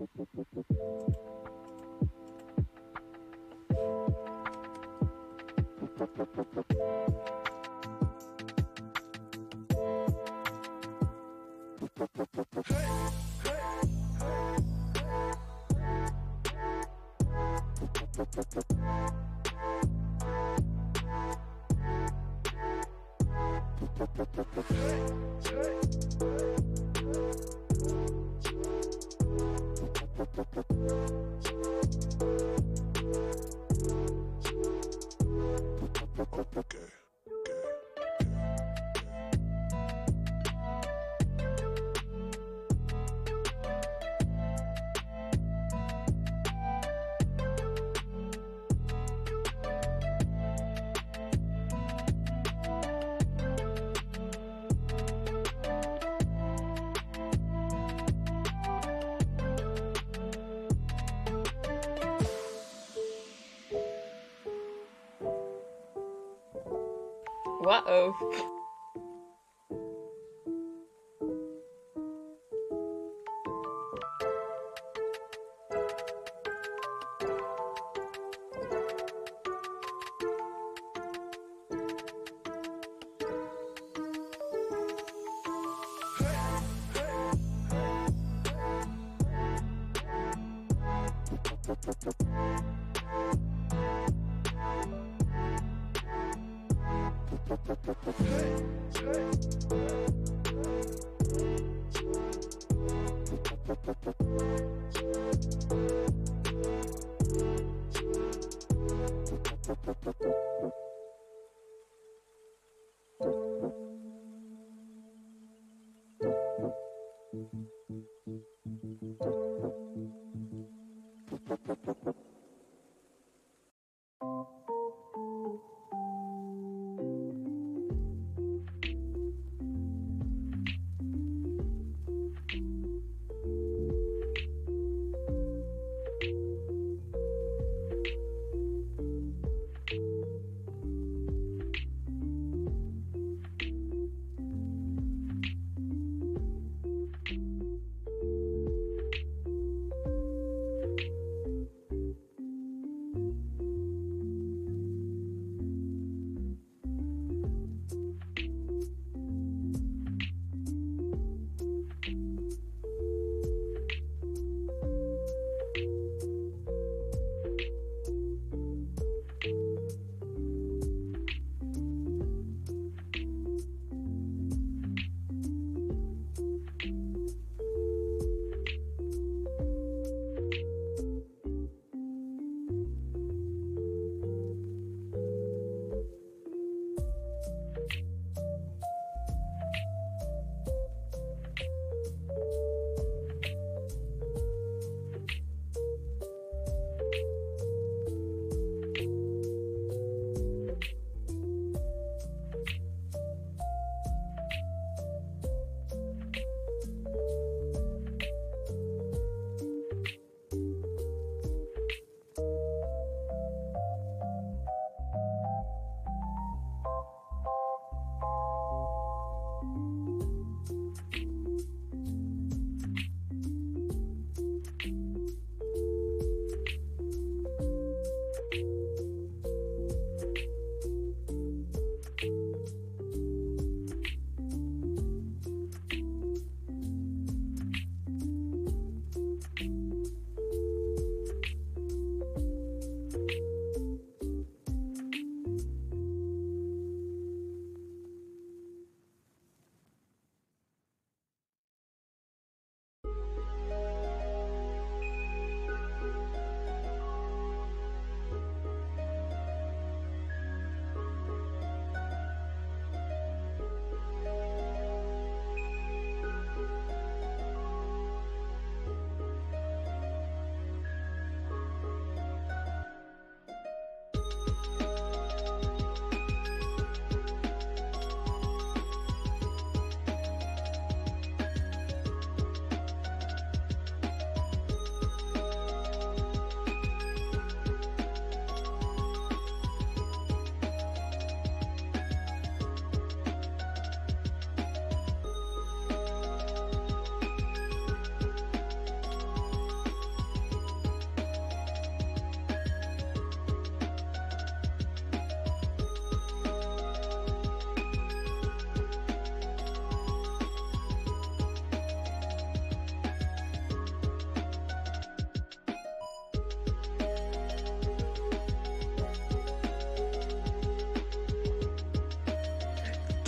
Hey, hey, hey. Uh-oh.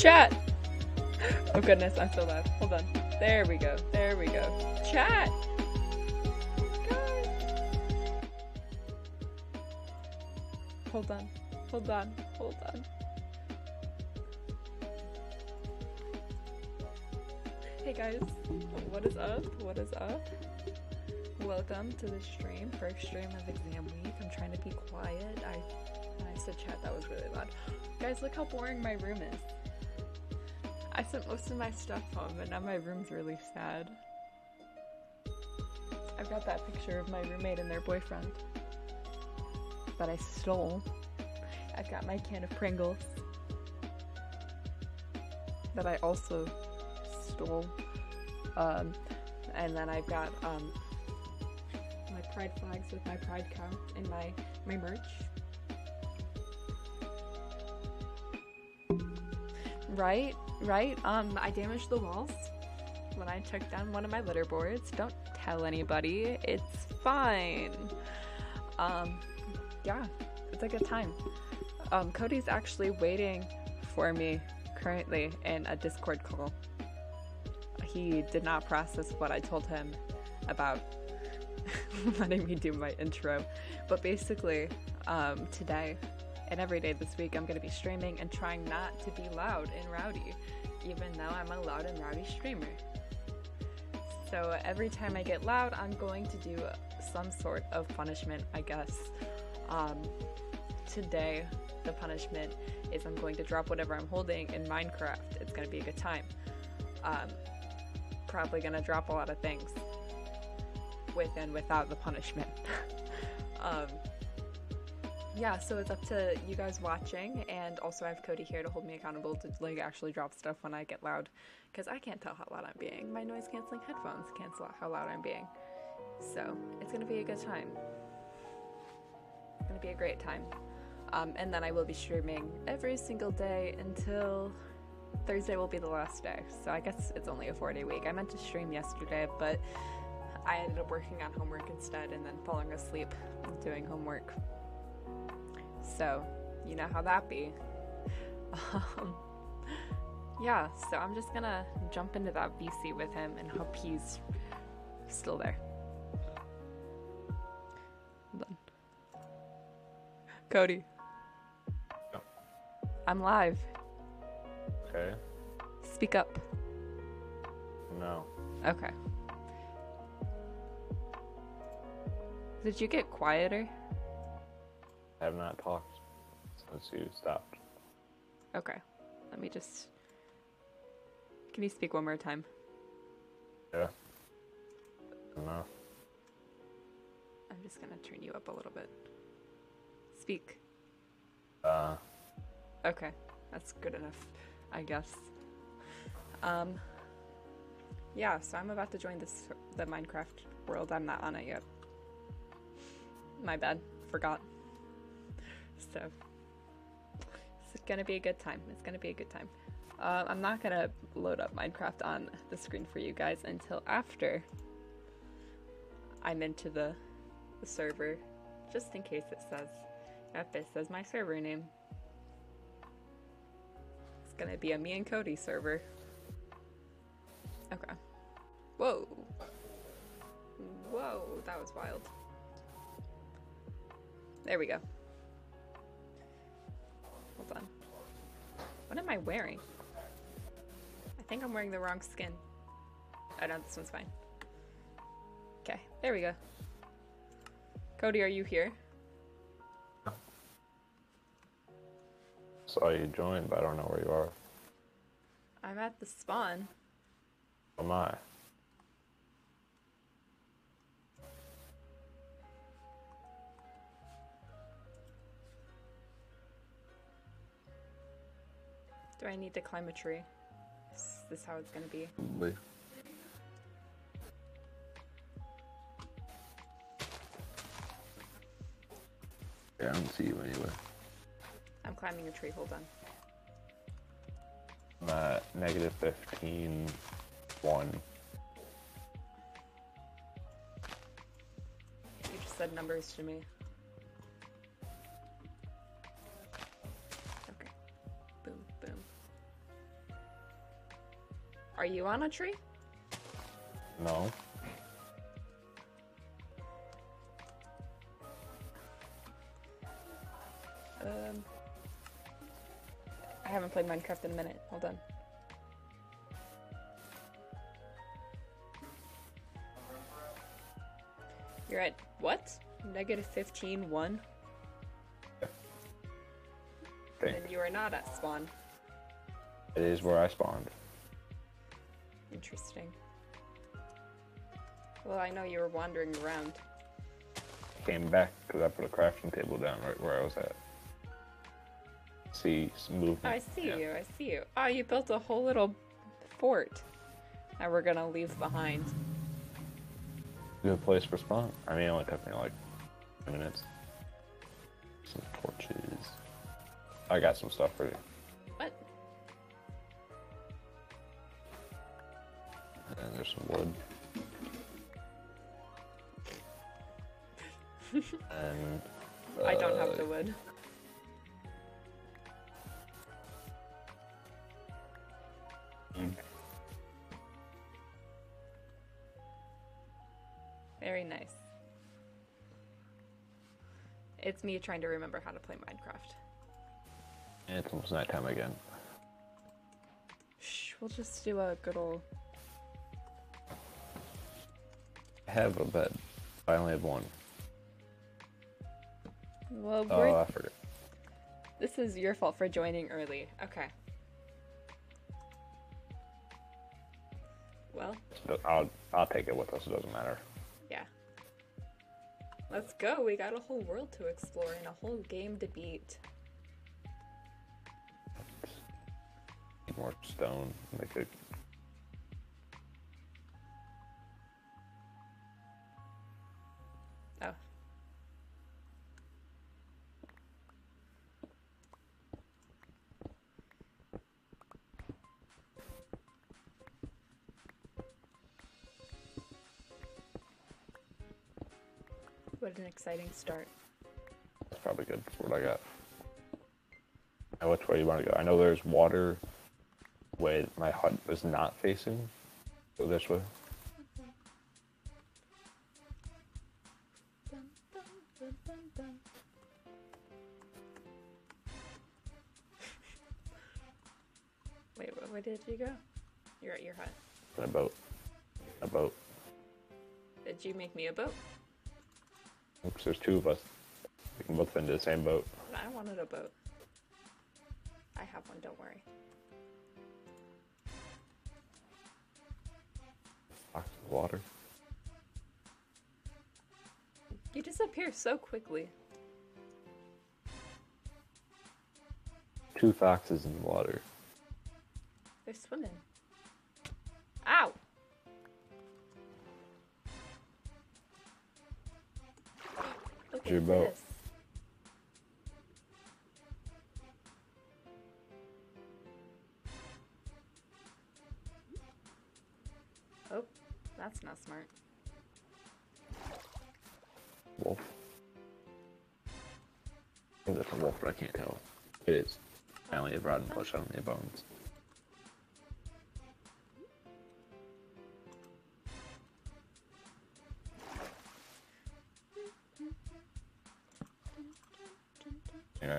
Chat! Oh goodness, I'm so loud. Hold on. There we go. There we go. Chat! Hold on. Hold on. Hold on. Hey guys, what is up? What is up? Welcome to the stream, first stream of exam week. I'm trying to be quiet. I I said chat, that was really loud. Guys, look how boring my room is. Sent most of my stuff home, and now my room's really sad. I've got that picture of my roommate and their boyfriend that I stole. I've got my can of Pringles that I also stole. Um, and then I've got um, my pride flags with my pride cow and my my merch. Right, right. Um, I damaged the walls when I took down one of my litter boards. Don't tell anybody. It's fine. Um, yeah, it's a good time. Um, Cody's actually waiting for me currently in a Discord call. He did not process what I told him about letting me do my intro. But basically, um, today and every day this week, I'm going to be streaming and trying not to be loud and rowdy, even though I'm a loud and rowdy streamer. So every time I get loud, I'm going to do some sort of punishment, I guess. Um, today, the punishment is I'm going to drop whatever I'm holding in Minecraft. It's going to be a good time. Um, probably going to drop a lot of things with and without the punishment. um, yeah, so it's up to you guys watching, and also I have Cody here to hold me accountable to like actually drop stuff when I get loud, because I can't tell how loud I'm being. My noise canceling headphones cancel out how loud I'm being. So it's gonna be a good time. It's gonna be a great time. Um, and then I will be streaming every single day until Thursday will be the last day. So I guess it's only a four day week. I meant to stream yesterday, but I ended up working on homework instead and then falling asleep doing homework. So, you know how that be. Um, yeah, so I'm just gonna jump into that VC with him and hope he's still there. Cody. I'm live. Okay. Speak up. No. Okay. Did you get quieter? Have not talked since you stopped. Okay. Let me just. Can you speak one more time? Yeah. Enough. I'm just gonna turn you up a little bit. Speak. Uh, Okay, that's good enough, I guess. Um, yeah, so I'm about to join this the Minecraft world. I'm not on it yet. My bad, forgot. So it's gonna be a good time. It's gonna be a good time. Uh, I'm not gonna load up Minecraft on the screen for you guys until after I'm into the, the server, just in case it says if it says my server name. It's gonna be a me and Cody server. Okay. Whoa. Whoa, that was wild. There we go. Hold on. What am I wearing? I think I'm wearing the wrong skin. Oh no, this one's fine. Okay, there we go. Cody, are you here? saw you join, but I don't know where you are. I'm at the spawn. Am my. Do I need to climb a tree? Is this how it's gonna be? Probably. Yeah, I don't see you anywhere. I'm climbing a tree, hold on. I'm at negative 15, 1. You just said numbers to me. Are you on a tree? No. Um, I haven't played Minecraft in a minute. Hold on. You're at what? Negative 15, 1? Think Then you are not at spawn. it is where I spawned. Interesting. Well, I know you were wandering around. Came back because I put a crafting table down right where I was at. See some movement. I see Yeah. you. I see you. Oh, you built a whole little fort that we're gonna leave behind. Good place for spawn. I mean, it only took me like 10 minutes. Some torches. I got some stuff for there's some wood. and I don't have uh, the wood. Mm. Very nice. It's me trying to remember how to play Minecraft. It's almost nighttime again. Shh, we'll just do a good old. Have a bed. I only have one. Well, Oh. I forget. this is your fault for joining early. Okay. Well, I'll I'll take it with us. It doesn't matter. yeah. Let's go. We got a whole world to explore and a whole game to beat. Need more stone. Make it. An exciting start. That's probably good for what I got. Now, which way you want to go? I know there's water. Way my hut is not facing. Go this way. Wait, wh- where did you go? You're at your hut. In a boat. A boat. Did you make me a boat? Oops, there's two of us. We can both fit into the same boat. I wanted a boat. I have one, don't worry. Box of water. You disappear so quickly. Two foxes in the water. They're swimming. Look Your at boat. this. Oh, that's not smart. Wolf. I think that's a wolf, but I can't tell. It is. I only have rotten flesh, I don't have bones.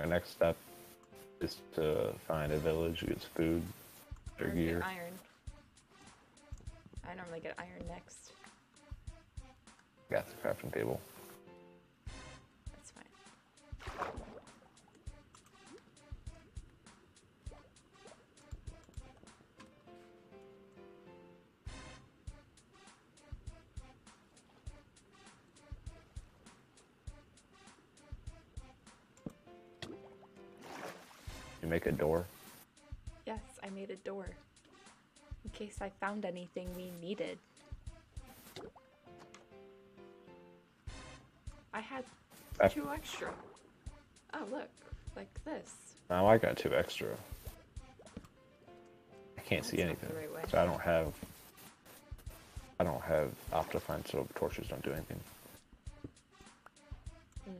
Our next step is to find a village, get some food, Or gear. iron. I normally get iron next. Got the crafting table. I found anything we needed. I had ah. two extra. Oh, look. Like this. Now I got two extra. I can't see That's not anything. right. So I don't have. I don't have Optifine, so torches don't do anything. Hmm.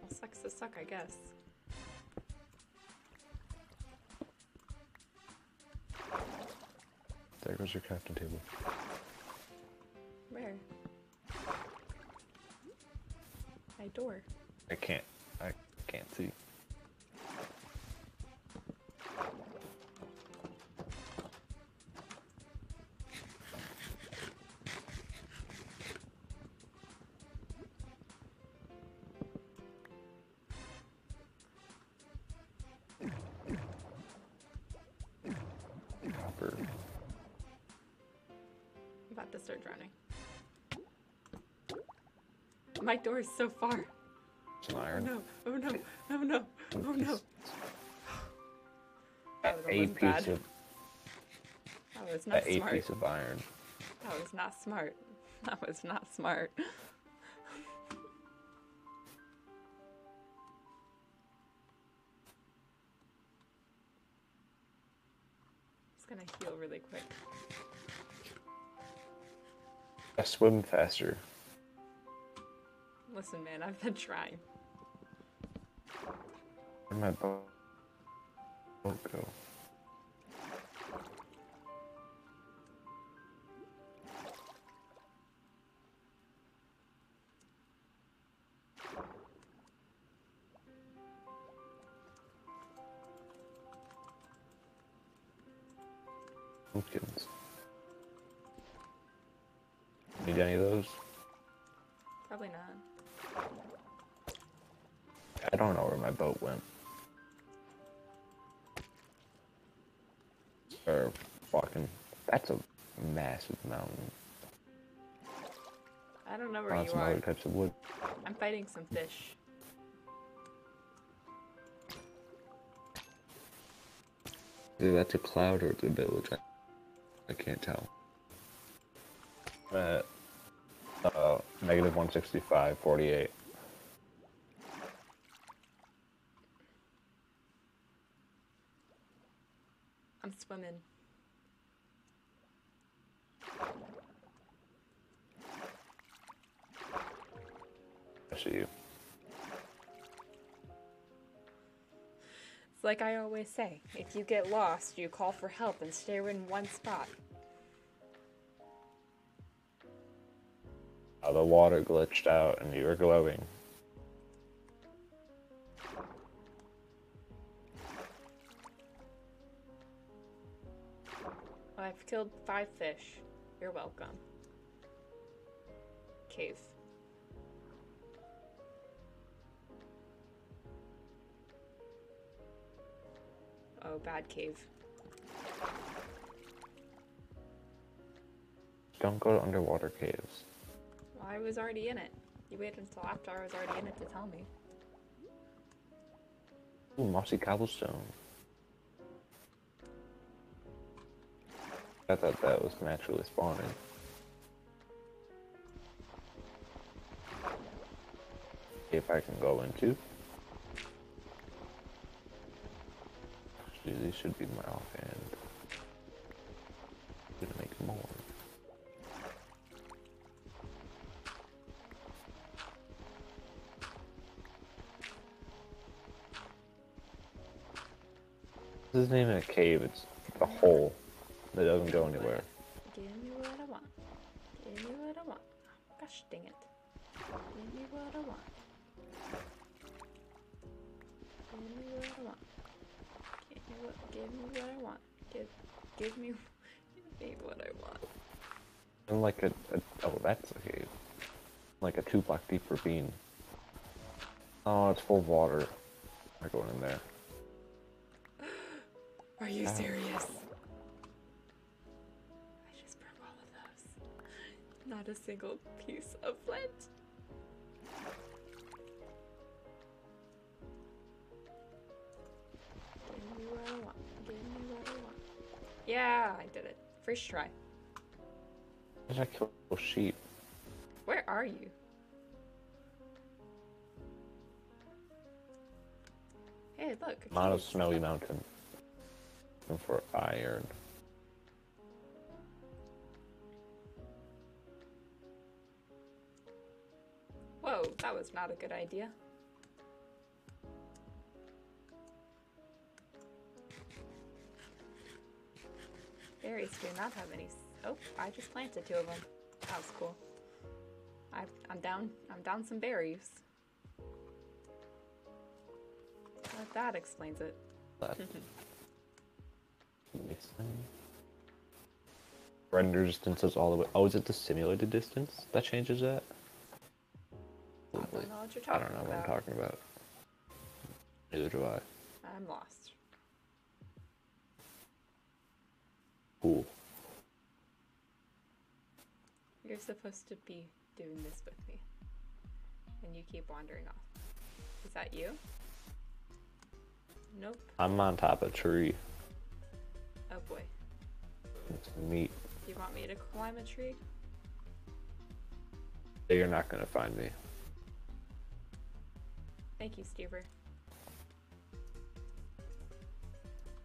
Well, sucks to suck, I guess. There goes your crafting table. Where? My door. I can't. I can't My door is so far. Some Oh iron. no! Oh no! Oh no! Oh no! That a was piece bad. of That was not a smart. piece of iron. That was not smart. That was not smart. It's gonna heal really quick. I swim faster. Listen, man, I've been trying. Where'd my boat go? Know where you some are. other types of wood. I'm fighting some fish. Either that's a cloud or a village. I, I can't tell. Uh, uh, negative 165, 48. Like I always say if you get lost, you call for help and stay in one spot. The water glitched out and you were glowing. I've killed five fish. You're welcome. Cave. Oh, bad cave. Don't go to underwater caves. Well, I was already in it. You waited until after I was already in it to tell me. Ooh, mossy cobblestone. I thought that was naturally spawning. If I can go into. These should be my offhand. Gonna make more. This isn't even a cave. It's a hole that doesn't go anywhere. Give me what I want. Give me what I want. Gosh dang it. Give me what I want. Give me what I want. Give me what, give me what I want. Give, give me, give me what I want. And like a, a oh, that's a cave. Like a two block deep ravine. Oh, it's full of water. I'm going in there. Are you Ow. serious? I just broke all of those. Not a single piece of flint. Me what I want. Give me what I want. Yeah, I did it. First try. Did I kill sheep? Where are you? Hey, look. on a snowy mountain. Looking for iron. Whoa, that was not a good idea. Berries do not have any. Oh, I just planted two of them. That was cool. I, I'm down. I'm down some berries. Well, that explains it. That makes sense. Render distances all the way. Oh, is it the simulated distance that changes that? I don't know what you're I talking don't know what I'm talking about. Neither do I. I'm lost. You're supposed to be doing this with me. And you keep wandering off. Is that you? Nope. I'm on top of a tree. Oh boy. It's neat. You want me to climb a tree? You're not gonna find me. Thank you, Stever.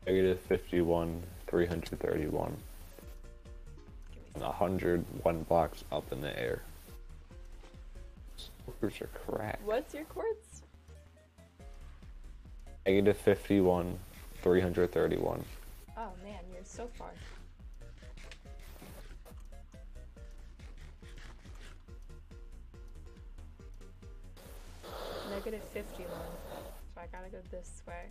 Negative 51, 331, Give and 101 blocks up in the air. Scores are cracked. What's your coords? Negative 51, 331. Oh man, you're so far. Negative 51. So I gotta go this way.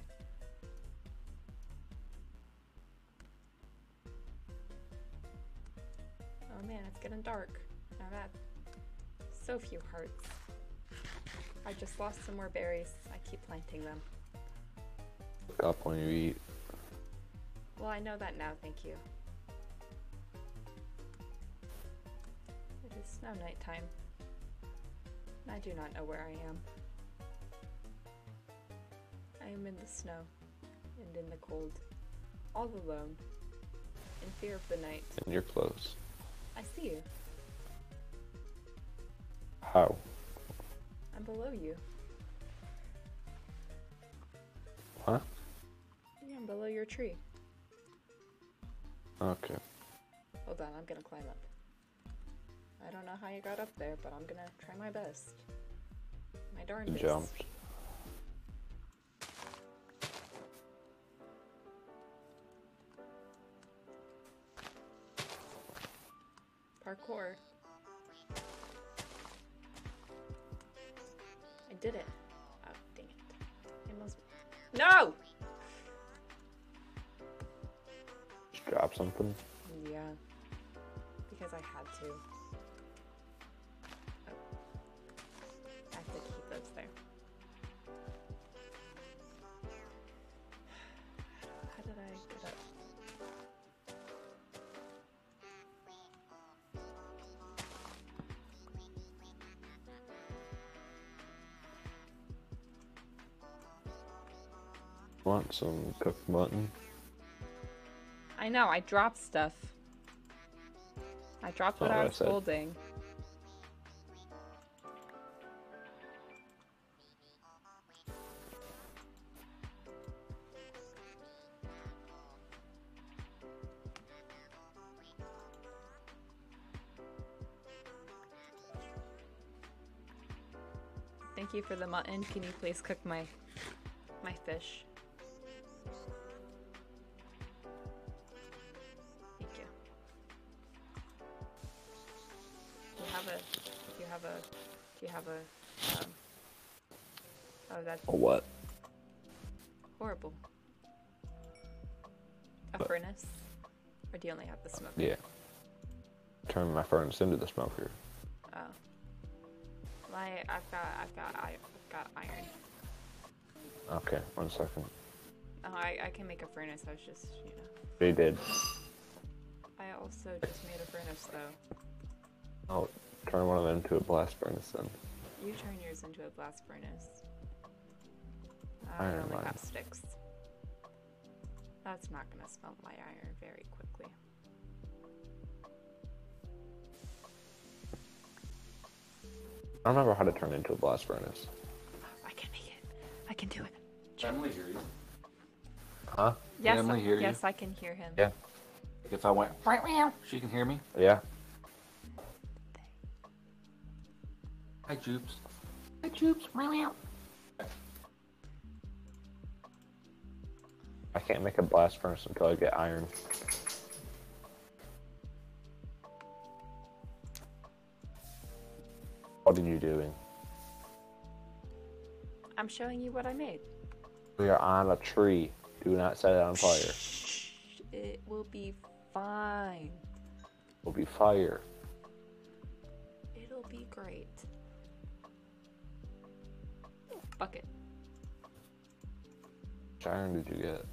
Oh man, it's getting dark. Now that. So few hearts. I just lost some more berries. I keep planting them. Up when you eat. Well, I know that now, thank you. It is now nighttime. I do not know where I am. I am in the snow and in the cold, all alone, in fear of the night. And you're close. I see you. How? I'm below you. Huh? Yeah, I'm below your tree. Okay. Hold on, I'm gonna climb up. I don't know how you got up there, but I'm gonna try my best. My darndest. jumped. Parkour. I did it. Oh, dang it. I must. No! Just drop something. Yeah. Because I had to. Want some cooked mutton? I know, I dropped stuff. I dropped what Not I what I was holding. Thank you for the mutton. Can you please cook my my fish? Have a? Do you have a? Um, oh, that's Or what? horrible. A What? furnace, or do you only have the smoke? Yeah. Turn my furnace into the smoker. Oh. Well, I, I've got, I've got, I, I've got iron. Okay, one second. Oh, I, I can make a furnace. I was just, you know. They did. I also just made a furnace though. Oh, turn one of them into a blast furnace then. You turn yours into a blast furnace. I Iron only mine. have sticks. That's not gonna smelt my iron very quickly. I don't remember how to turn into a blast furnace. Oh, I can make it. I can do it. Emily hear you. Huh? Yes, Emily hear you? yes, I can hear him. Yeah. If I went, "Meow, meow," she can hear me. Yeah. Hi, Joops. Hi, Joops. lamp. I can't make a blast furnace until I get iron. What are you doing? I'm showing you what I made. We are on a tree. Do not set it on fire. It will be fine. It'll be fire. It'll be great. Bucket. Which iron did you get?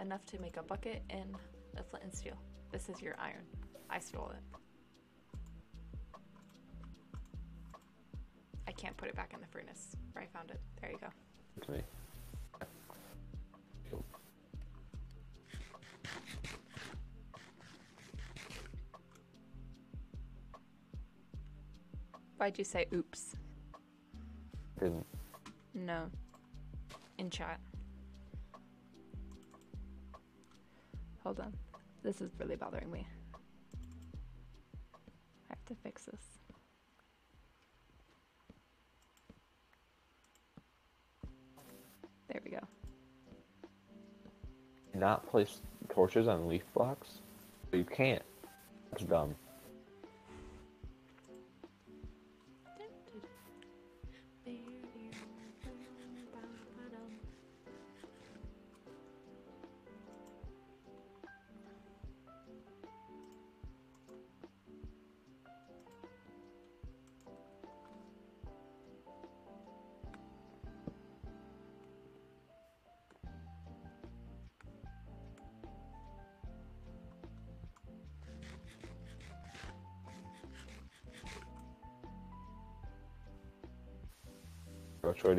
Enough to make a bucket and a flint and steel. This is your iron. I stole it. I can't put it back in the furnace where I found it. There you go. Me. Why'd you say oops? Didn't. No. In chat. Hold on. This is really bothering me. I have to fix this. There we go. Not place torches on leaf blocks? You can't. That's dumb.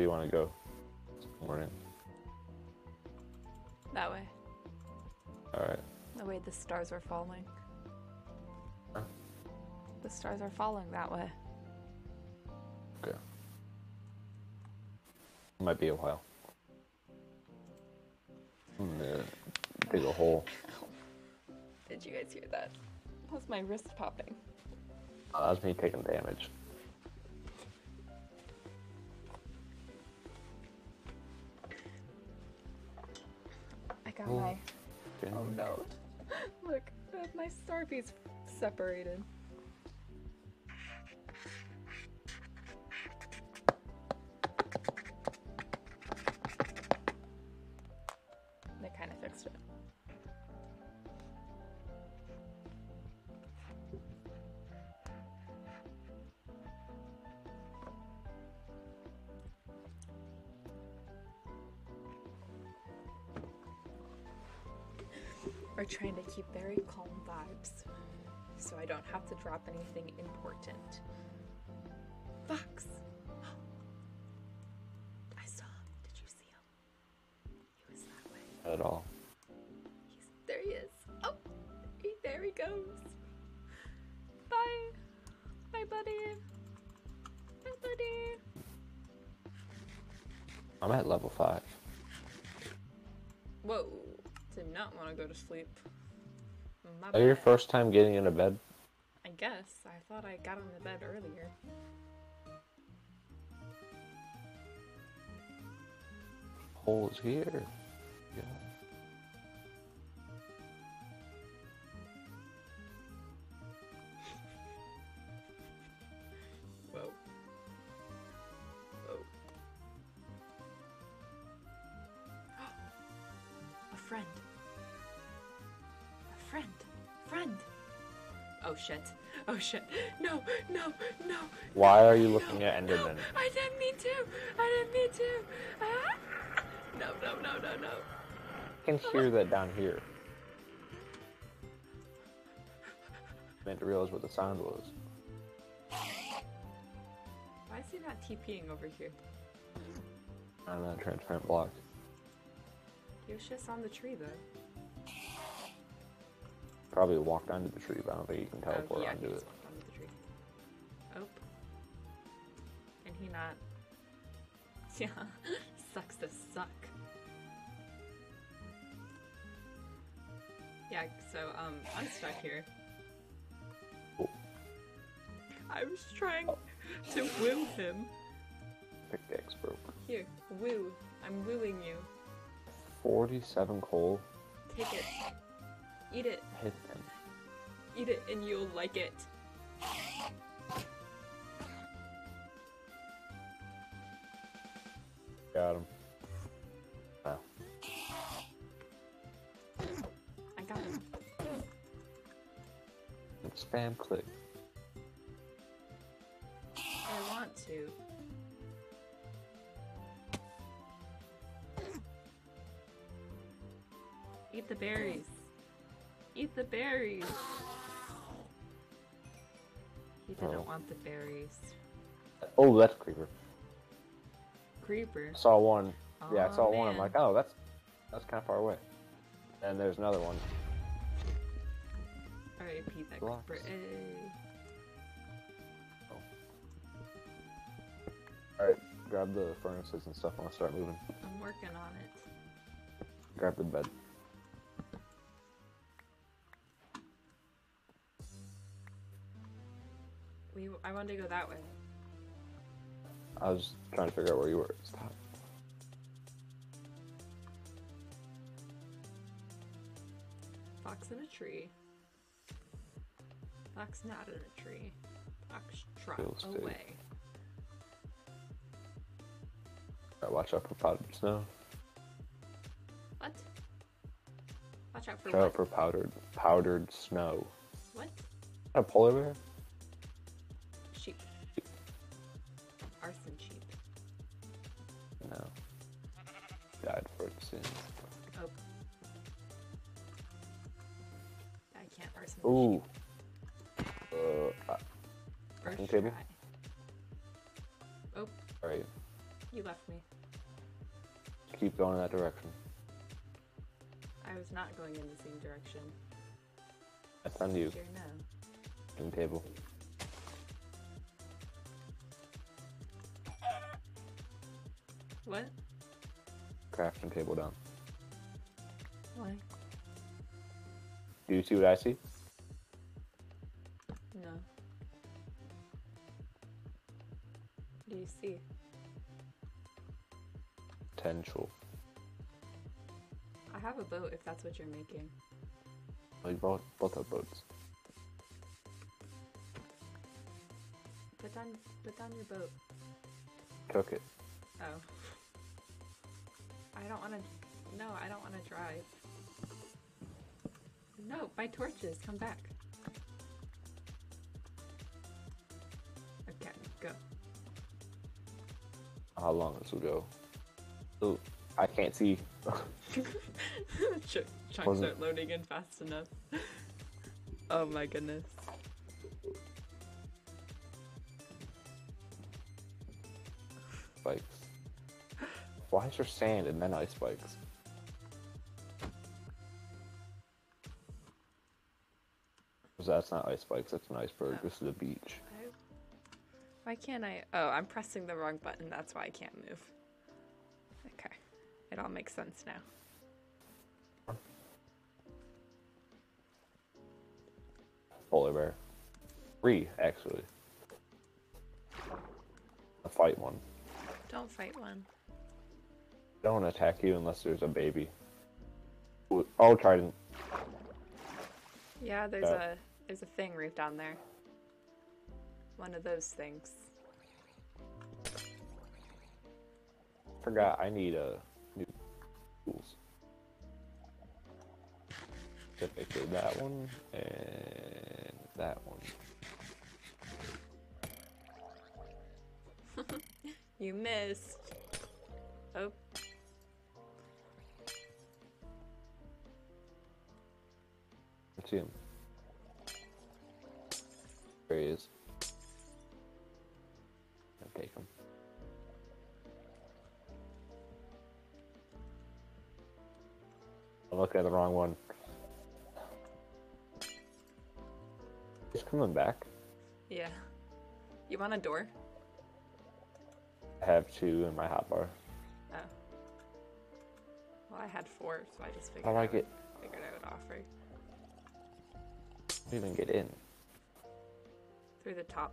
Do you want to go? Morning. That way. Alright. The way the stars are falling. Huh? The stars are falling that way. Okay. Might be a while. I'm gonna dig a hole. Did you guys hear that? That was my wrist popping? Uh, that's me taking damage. Got Oh. my. Oh no. Look, my starpies separated. Trying to keep very calm vibes so I don't have to drop anything important. Fox! I saw him. Did you see him? He was that way. At all. He's, there he is. Oh, he, there he goes. Bye. Bye, buddy. Bye, buddy. I'm at level 5. Whoa. Did not want to go to sleep. My Is that your first time getting into bed? I guess. I thought I got on the bed earlier. Hole is here. Yeah. Shit. Oh shit. No, no, no. Why are you no, looking at no. I didn't mean to. I didn't mean to. Ah. No, no, no, no, no. I can hear that down here. I Meant to realize what the sound was. Why is he not TPing over here? I'm On that transparent block. He was just on the tree though. Probably walked onto the tree, but I don't think you can Oh, teleport yeah, onto he it. onto the tree. Oh. And he not. Yeah, sucks to suck. Yeah, so um, I'm stuck here. Cool. I was trying to woo him. Pickaxe broke. Here, woo. I'm wooing you. 47 coal. Take it. Eat it. Them. Eat it and you'll like it. Got him. Wow. I got him. Spam click. I want to. Eat the berries. Eat the berries. He didn't Oh. want the berries. Oh, that's creeper. Creeper. Saw one. Yeah, I Aw, saw one. I'm like, oh, that's that's kind of far away. And there's another one. R.I.P. that Blocks. creeper. Ay. Oh. All right, grab the furnaces and stuff. I want to start moving. I'm working on it. Grab the bed. We. I wanted to go that way. I was trying to figure out where you were. Stop. Fox in a tree. Fox not in a tree. Fox trot away. Right, watch out for powdered snow. What? Watch out for Watch out what? for powdered powdered snow. What? A polar bear? Died for its sins. Oh. I can't arson Ooh. Uh, First crafting table? Oh, all right. you left me. Keep going in that direction. I was not going in the same direction. That's on you. Here now. Crafting table. What? Crafting table down. Why? Do you see what I see? No. What do you see? Potential. I have a boat if that's what you're making. Oh, we both both have boats. Put down put down your boat. Cook it. Oh. I don't wanna no, I don't wanna drive. No, my torches, come back. Okay, go. How long this will go? Ooh, I can't see. Ch- chunks aren't loading in fast enough. oh my goodness. Why is there sand and then ice spikes? That's not ice spikes, that's an iceberg. This is a beach. Why can't I? Oh, I'm pressing the wrong button. That's why I can't move. Okay. It all makes sense now. Polar bear. Three, actually. A fight one. Don't fight one. Don't attack you unless there's a baby. Oh, trident. Yeah, there's Yeah. a there's a thing right down there. One of those things. Forgot I need a new tools. Typically that one and that one. You missed. Oh, I see him. There he is. I'll take him. I'm looking at the wrong one. He's coming back. yeah. You want a door? I have two in my hotbar. Oh. Well, I had four, so I just figured I I would, get? figured I would offer don't even get in. through the top.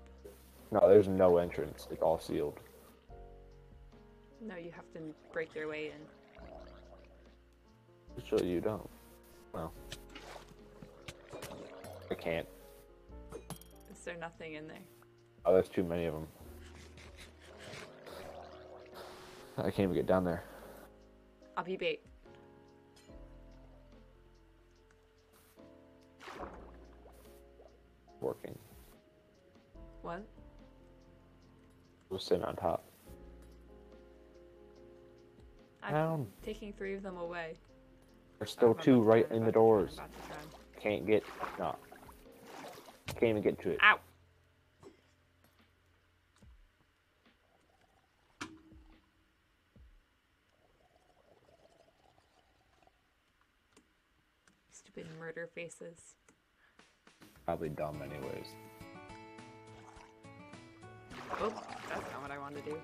No, there's no entrance. It's all sealed. No, you have to break your way in. Usually you don't. Well, I can't. Is there nothing in there? Oh, there's too many of them. I can't even get down there. I'll be bait. Sitting on top. I'm Down. taking three of them away. There's still I'm two right in the about to try, doors. I'm about to try. Can't get. No. Can't even get to it. Ow! Stupid murder faces. Probably dumb, anyways. Oh, that's not what I want to do.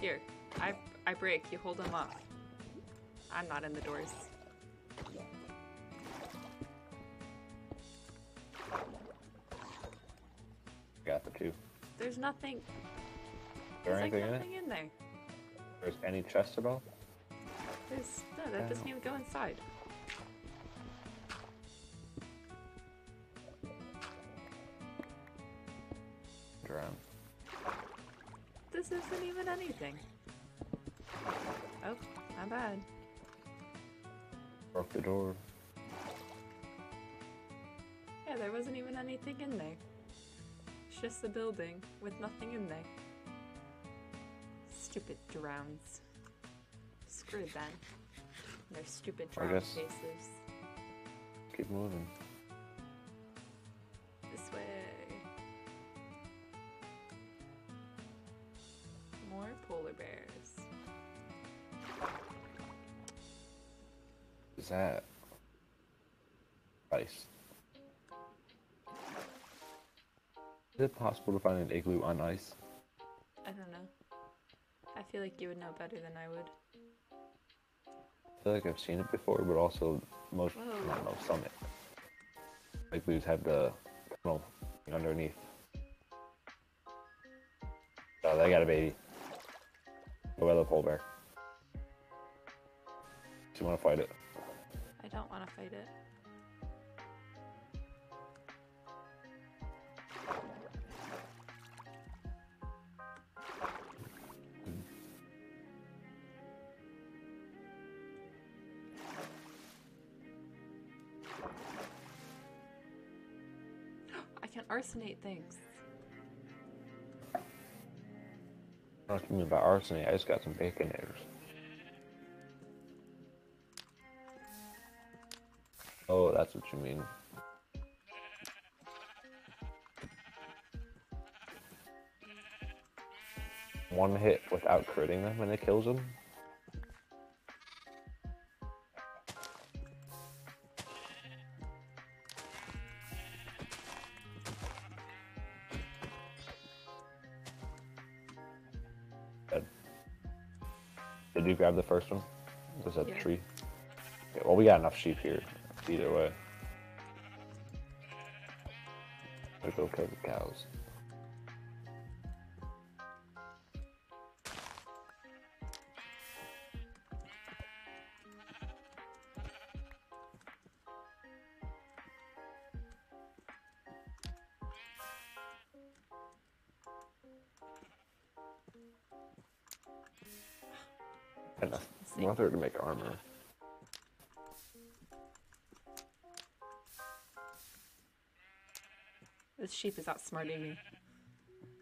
Here, I I break. You hold them up. I'm not in the doors. Got the two. There's nothing. There's like anything in in there. There's any chest at all? There's no. That doesn't even go inside. Anything. Oh, not bad. Broke the door. Yeah, there wasn't even anything in there. It's just a building with nothing in there. Stupid drowns. Screw them. Their stupid drown faces. Keep moving. Is that ice? Is it possible to find an igloo on ice? I don't know. I feel like you would know better than I would. I feel like I've seen it before, but also most I don't know some igloos have the tunnel underneath. Oh, they got a baby. Oh, Go the polar bear. Do you want to fight it? I don't want to fight it. I can arsenate things. Don't mean by arsenic. I just got some baconators. What you mean. One hit without critting them and it kills them. Did you grab the first one? Was that the tree? Okay, well, we got enough sheep here. Either way. Kill the cows. Outsmarting.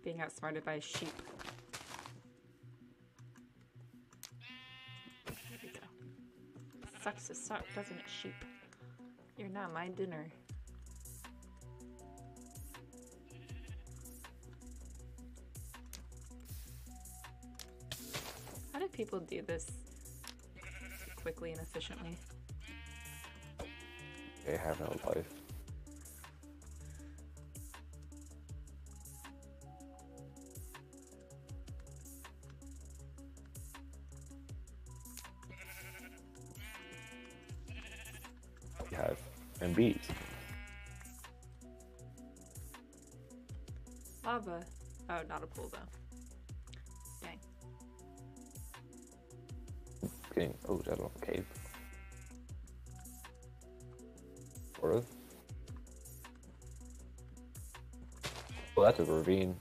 Being outsmarted by a sheep. Sucks to suck, doesn't it, sheep? You're not my dinner. How do people do this quickly and efficiently? They have no life. Though. Dang. Getting oh, is that a cave? Sort of. Well, that's a ravine.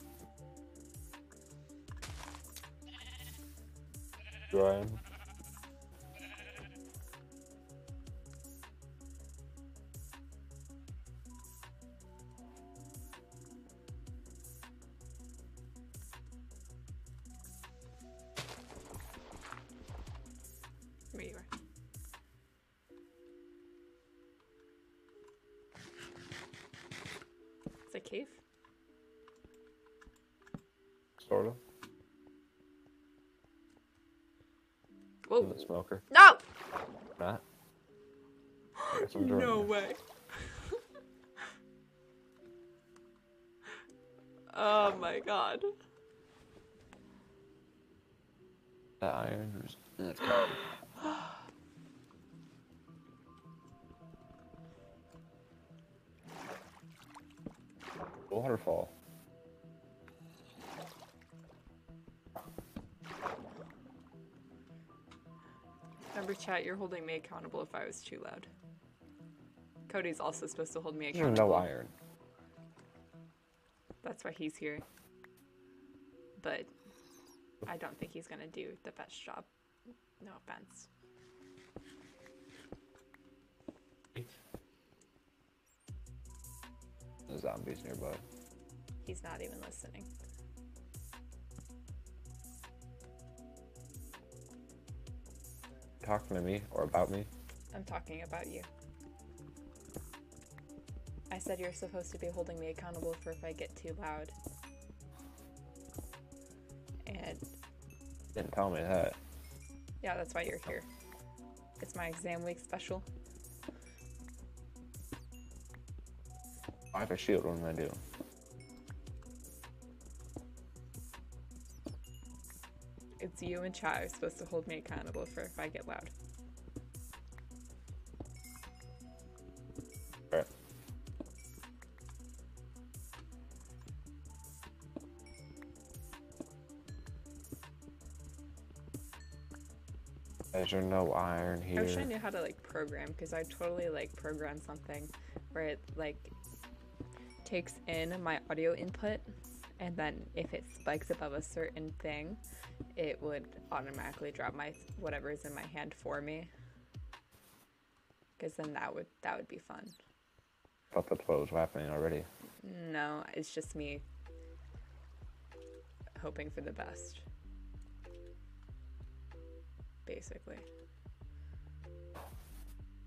Whoa. The smoker. No! Not. I guess I'm joining No way. oh my god. Chat, you're holding me accountable if I was too loud. Cody's also supposed to hold me accountable. no iron. That's why he's here. But I don't think he's gonna do the best job. No offense. The zombies nearby. He's not even listening. Talking to me or about me? I'm talking about you. I said you're supposed to be holding me accountable for if I get too loud. And Didn't tell me that. yeah, that's why you're here. It's my exam week special. I have a shield. What am I doing? It's you and chat are supposed to hold me accountable for if I get loud. There's no iron here. I wish I knew how to like program because I totally like program something where it like takes in my audio input and then if it spikes above a certain thing, it would automatically drop my whatever is in my hand for me. Because then that would that would be fun. thought that's what was happening already. No, it's just me hoping for the best. Basically.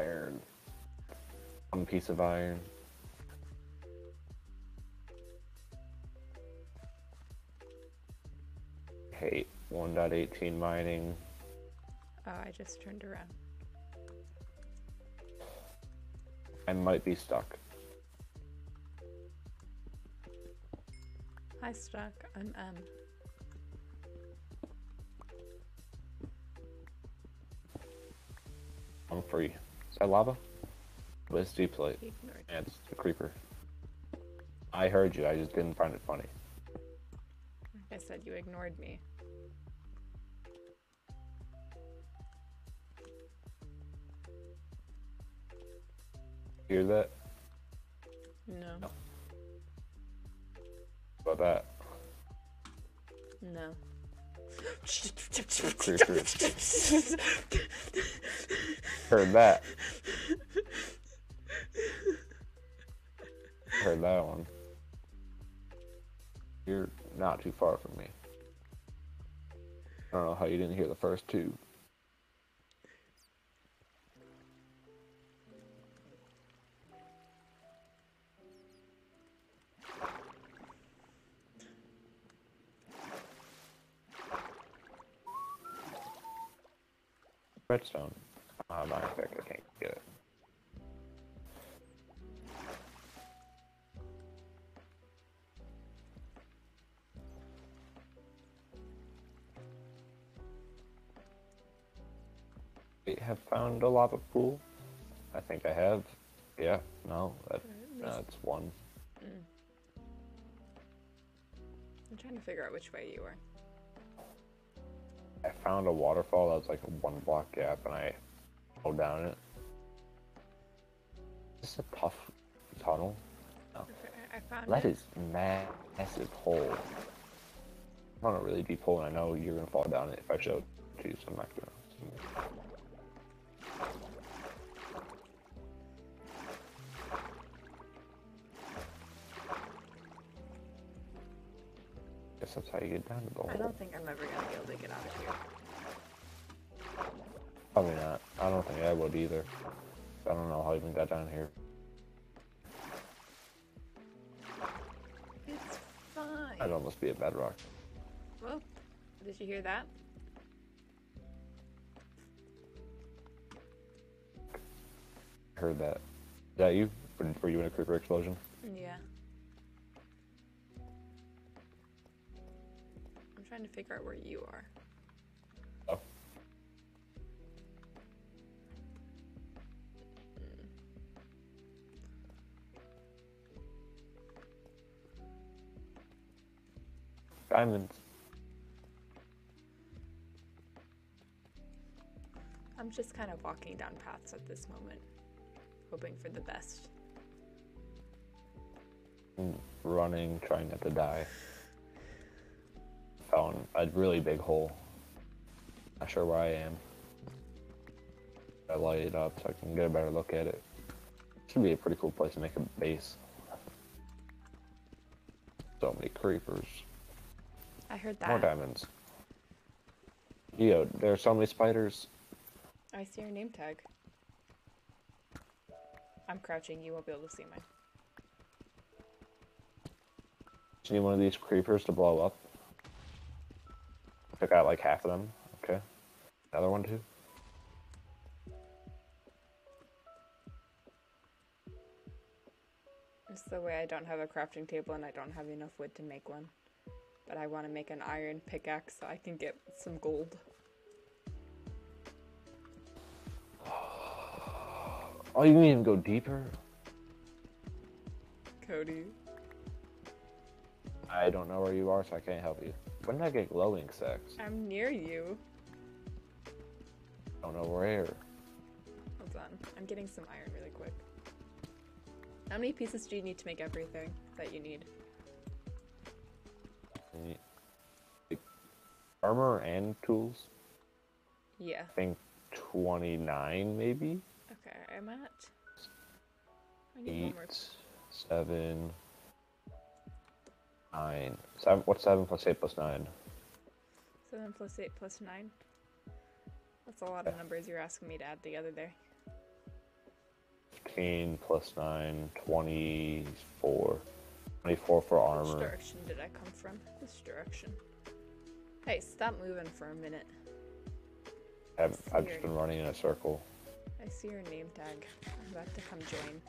Iron. One piece of iron. Hate 1.18 mining. Oh, I just turned around. I might be stuck. Hi, Stuck. I'm Em. I'm free. Is that lava? But it's deep. Ignored. And it's the creeper. I heard you, I just didn't find it funny. Like I said, you ignored me. Hear that? No. About that? No. Heard that. Heard that one. You're not too far from me. I don't know how you didn't hear the first two. Redstone. Uh, matter of fact, I can't get it. We have found a lava pool. I think I have. Yeah, no, that, that's one. I'm trying to figure out which way you are. I found a waterfall that was like a one block gap, and I fell down it. Is this is a tough tunnel? I I found That it. is massive hole. I found a really deep hole, and I know you're gonna fall down it if I showed. jeez, I'm not gonna. That's how you get down to the hole. I don't think I'm ever gonna be able to get out of here. Probably not. I don't think I would either. I don't know how I even got down here. It's fine. I'd almost be a bedrock. Well, did you hear that? Heard that. Is that you? Were you in a creeper explosion? Yeah. Trying to figure out where you are. Oh. Diamonds. I'm just kind of walking down paths at this moment, hoping for the best. I'm running, trying not to die. Found a really big hole. Not sure where I am. I light it up so I can get a better look at it. Should be a pretty cool place to make a base. So many creepers. I heard that. More diamonds. Yo, there are so many spiders. I see your name tag. I'm crouching, you won't be able to see mine. Just need one of these creepers to blow up. Took out like half of them. Okay. Another one too. It's the way I don't have a crafting table and I don't have enough wood to make one. But I want to make an iron pickaxe so I can get some gold. Oh, you can even go deeper? Cody. I don't know where you are, so I can't help you. When did I get glowing sex? I'm near you. I don't know where. Hold on. I'm getting some iron really quick. How many pieces do you need to make everything that you need? Armor and tools? Yeah. I think 29 maybe? Okay, I'm at. I need one more. 8, 7, 9. Seven, what's 7 plus 8 plus 9? 7 plus 8 plus 9. That's a lot of numbers you're asking me to add together there. 15 plus 9, 24. 24 for Which armor. direction did I come from? This direction. Hey, stop moving for a minute. I've, I've just been running in a circle. I see your name tag. I'm about to come join.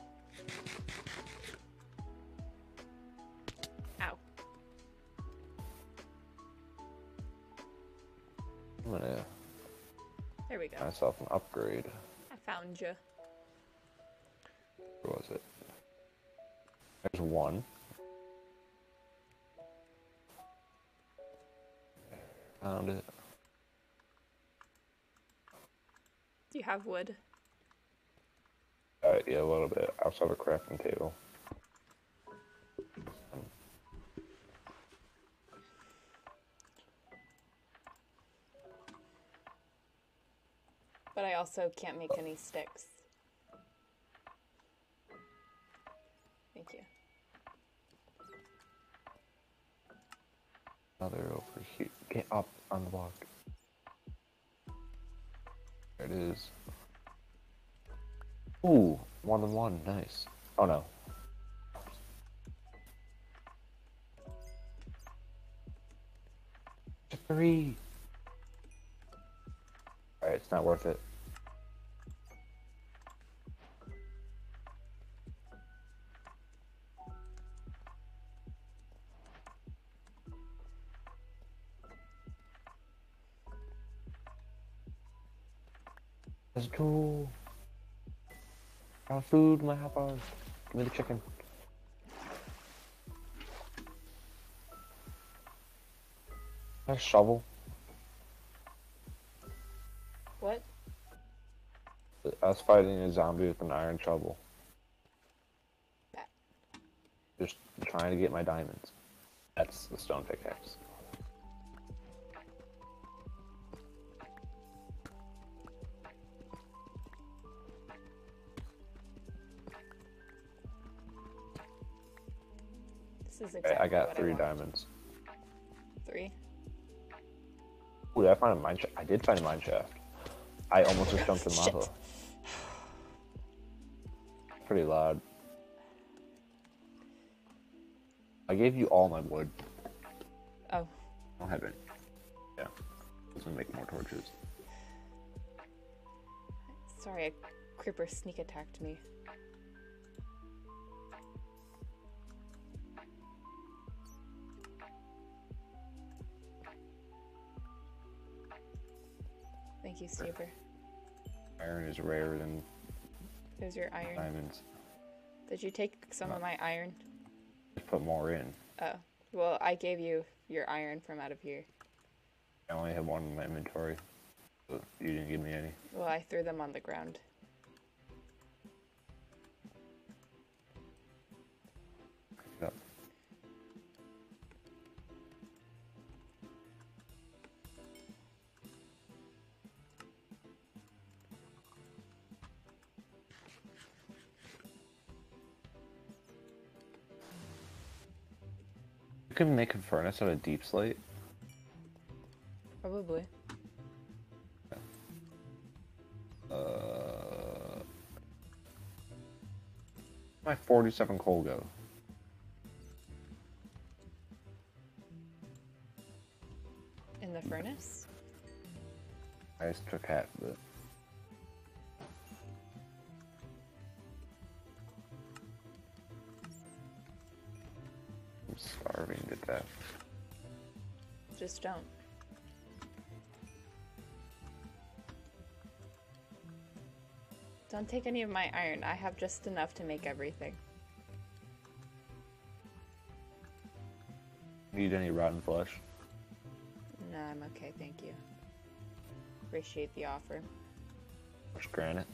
There we go. myself an upgrade. I found you. Where was it? There's one. Found it. Do you have wood? Uh, yeah, a little bit. I also have a crafting table. But I also can't make any sticks. Thank you. Another over here. Get up on the block. There it is. Ooh, more than one. Nice. Oh no. Three. Alright, it's not worth it. Let's go. Got food, my hot bars. Give me the chicken. A shovel. What? I was fighting a zombie with an iron shovel. Just trying to get my diamonds. That's the stone pickaxe. This is I, exactly I got three want. diamonds. Three. Ooh, did I find a mine shaft? I did find a mine shaft. I almost just jumped in lava. Pretty loud. I gave you all my wood. Oh, I don't have it. Yeah. Let's make more torches. sorry, a creeper sneak attacked me. Thank you, Sneeper. Iron is rarer than Here's your iron. diamonds. Did you take some of my iron? Just put more in. Oh, well, I gave you your iron from out of here. I only have one in my inventory. You didn't give me any. Well, I threw them on the ground. Can make a furnace out of deep slate. Probably. Uh, my 47 coal go. In the furnace? I just took half of it. Don't. Don't take any of my iron. I have just enough to make everything. Need any rotten flesh? No, I'm okay, thank you. Appreciate the offer. There's granite.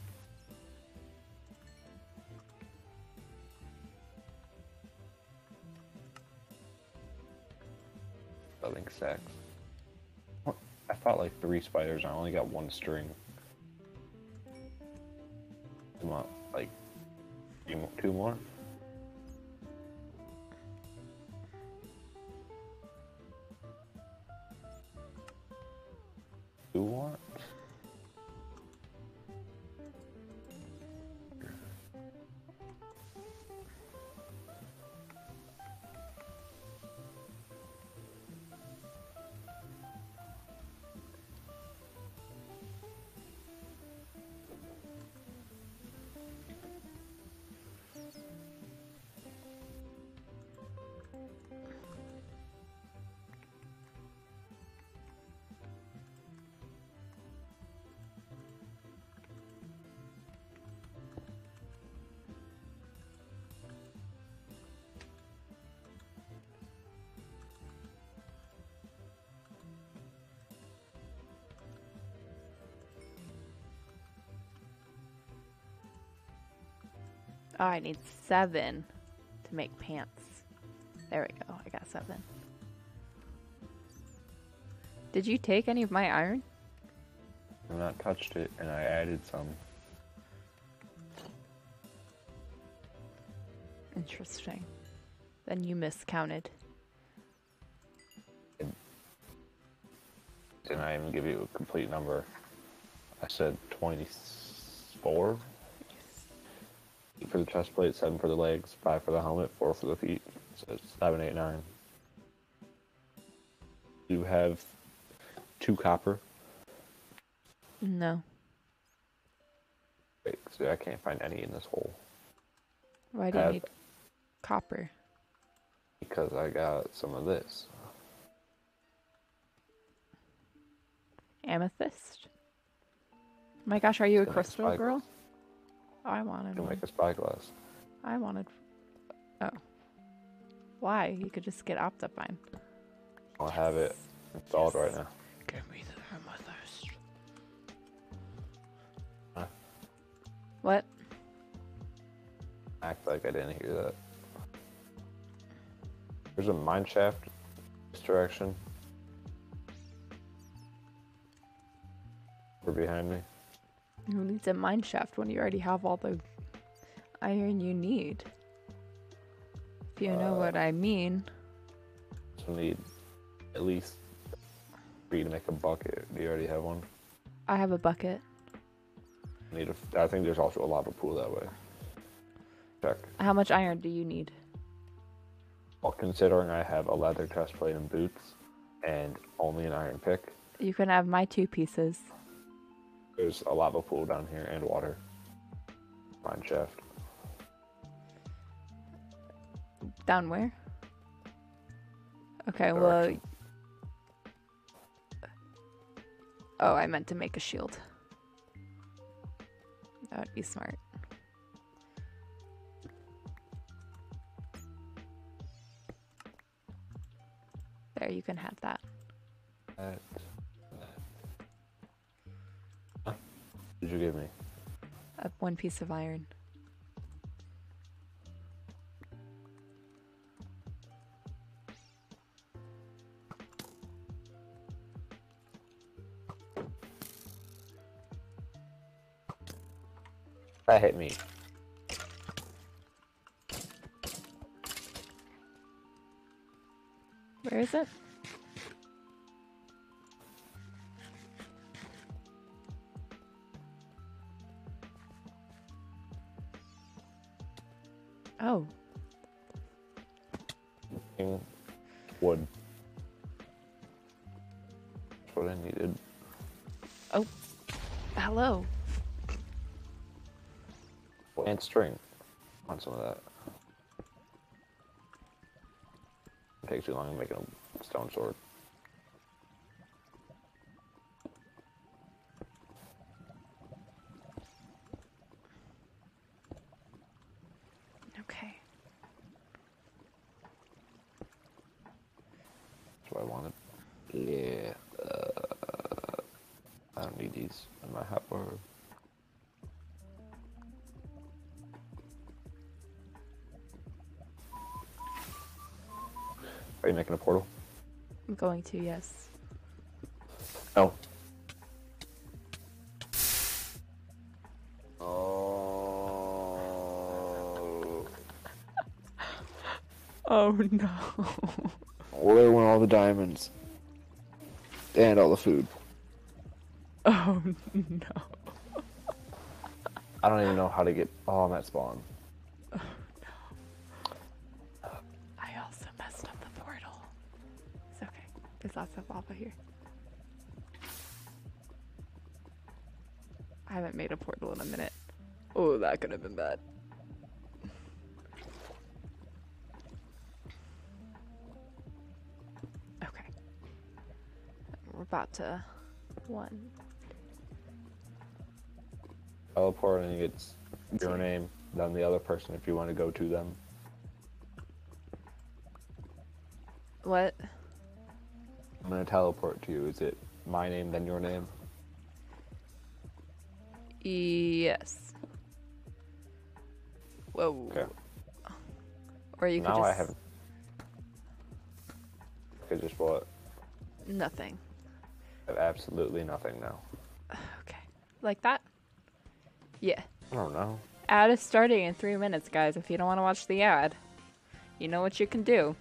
What? I fought like three spiders. I only got one string. Come on, like two more. Oh, I need seven to make pants. There we go. I got seven. Did you take any of my iron? I've not touched it, and I added some. Interesting. Then you miscounted. Didn't I even give you a complete number? I said 24 for the chest plate, 7 for the legs, 5 for the helmet, 4 for the feet. So it's 7, 8, 9. You have 2 copper. No. Wait, see, I can't find any in this hole Why do you need copper? because I got some of this. Amethyst? My gosh, are you a crystal girl? I I wanted can one. make a spyglass. I wanted. Oh. Why? You could just get Optifine. I'll have it installed right now. Give me the amethyst. What? Act like I didn't hear that. There's a mine shaft this direction. Or behind me. Who needs a mine shaft when you already have all the iron you need? If you know what I mean. Uh, so we need at least three to make a bucket. Do you already have one? I have a bucket. Need a, I think there's also a lava pool that way. Check. How much iron do you need? Well, considering I have a leather chest plate and boots, and only an iron pick, You can have my two pieces. There's a lava pool down here and water. Mine shaft. Down where? Okay, well. Oh, I meant to make a shield. That would be smart. There, you can have that. That, Did you give me? Uh, one piece of iron. That hit me. Where is it? Oh, Wood. That's what I needed. Oh. Hello. And string. On some of that. It takes too long making a stone sword. Yeah. Uh, I don't need these in my hot bar. Are you making a portal? I'm going to, yes. No. Oh. Oh no. Where went all the diamonds. And all the food. Oh no. I don't even know how to get. Oh, I'm at spawn. Oh, I also messed up the portal. It's okay. There's lots of lava here. I haven't made a portal in a minute. Oh, that could have been bad. To one. Teleport and it's your name, then the other person if you want to go to them. What? I'm gonna teleport to you. Is it my name, then your name? Yes. Whoa. Okay. Or you could now just I have. I could just what? nothing. Absolutely nothing now. Okay. Like that? Yeah. I don't know. Ad is starting in three minutes, guys. If you don't want to watch the ad, you know what you can do.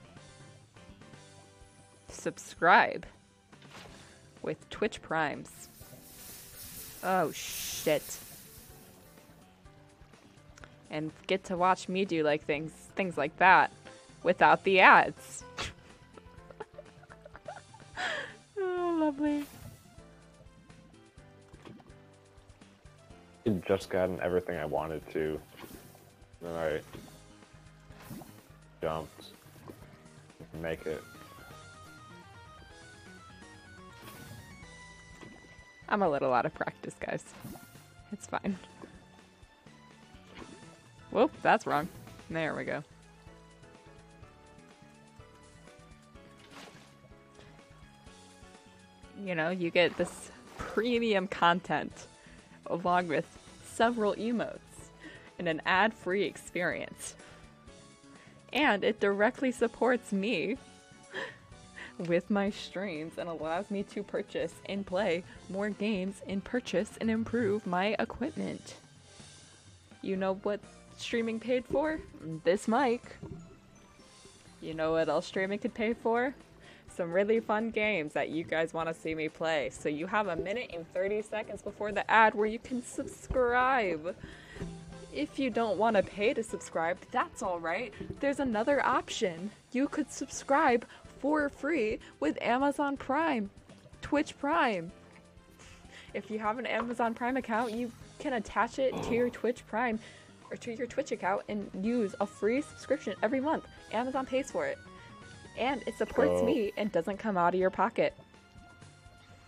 Subscribe with Twitch Primes. Oh shit. And get to watch me do like things things like that without the ads. Just gotten everything I wanted to. I jumped. Make it. I'm a little out of practice, guys. It's fine. Whoop, that's wrong. There we go. You know, you get this premium content along with several emotes and an ad free experience. And it directly supports me with my streams and allows me to purchase and play more games and purchase and improve my equipment. You know what streaming paid for? This mic. You know what else streaming could pay for? Some really fun games that you guys want to see me play. So you have a minute and 30 seconds before the ad where you can subscribe. If you don't want to pay to subscribe, that's alright. There's another option. You could subscribe for free with Amazon Prime, Twitch Prime. If you have an Amazon Prime account, you can attach it to your Twitch Prime or to your Twitch account and use a free subscription every month. Amazon pays for it. And it supports Oh. me and doesn't come out of your pocket.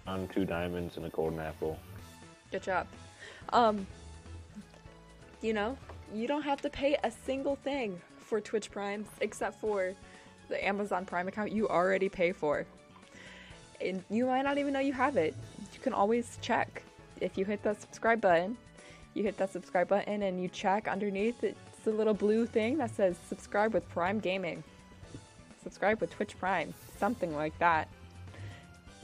On two diamonds and a golden apple. Good job. Um, you know, you don't have to pay a single thing for Twitch Prime except for the Amazon Prime account you already pay for. And you might not even know you have it. You can always check. If you hit that subscribe button, you hit that subscribe button and you check underneath, it's the little blue thing that says subscribe with Prime Gaming. Subscribe with Twitch Prime. Something like that.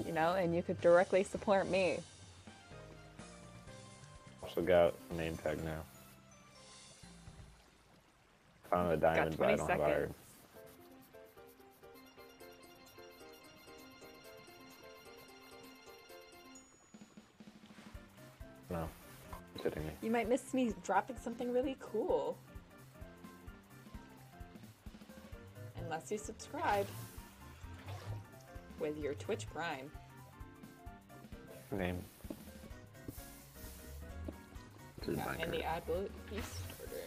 You know, and you could directly support me. Also got a name tag now. Found a diamond, but I don't have iron. No, it's hitting me. You might miss me dropping something really cool. Unless you subscribe with your Twitch Prime. Name. This And the Minecraft. ad will be starting.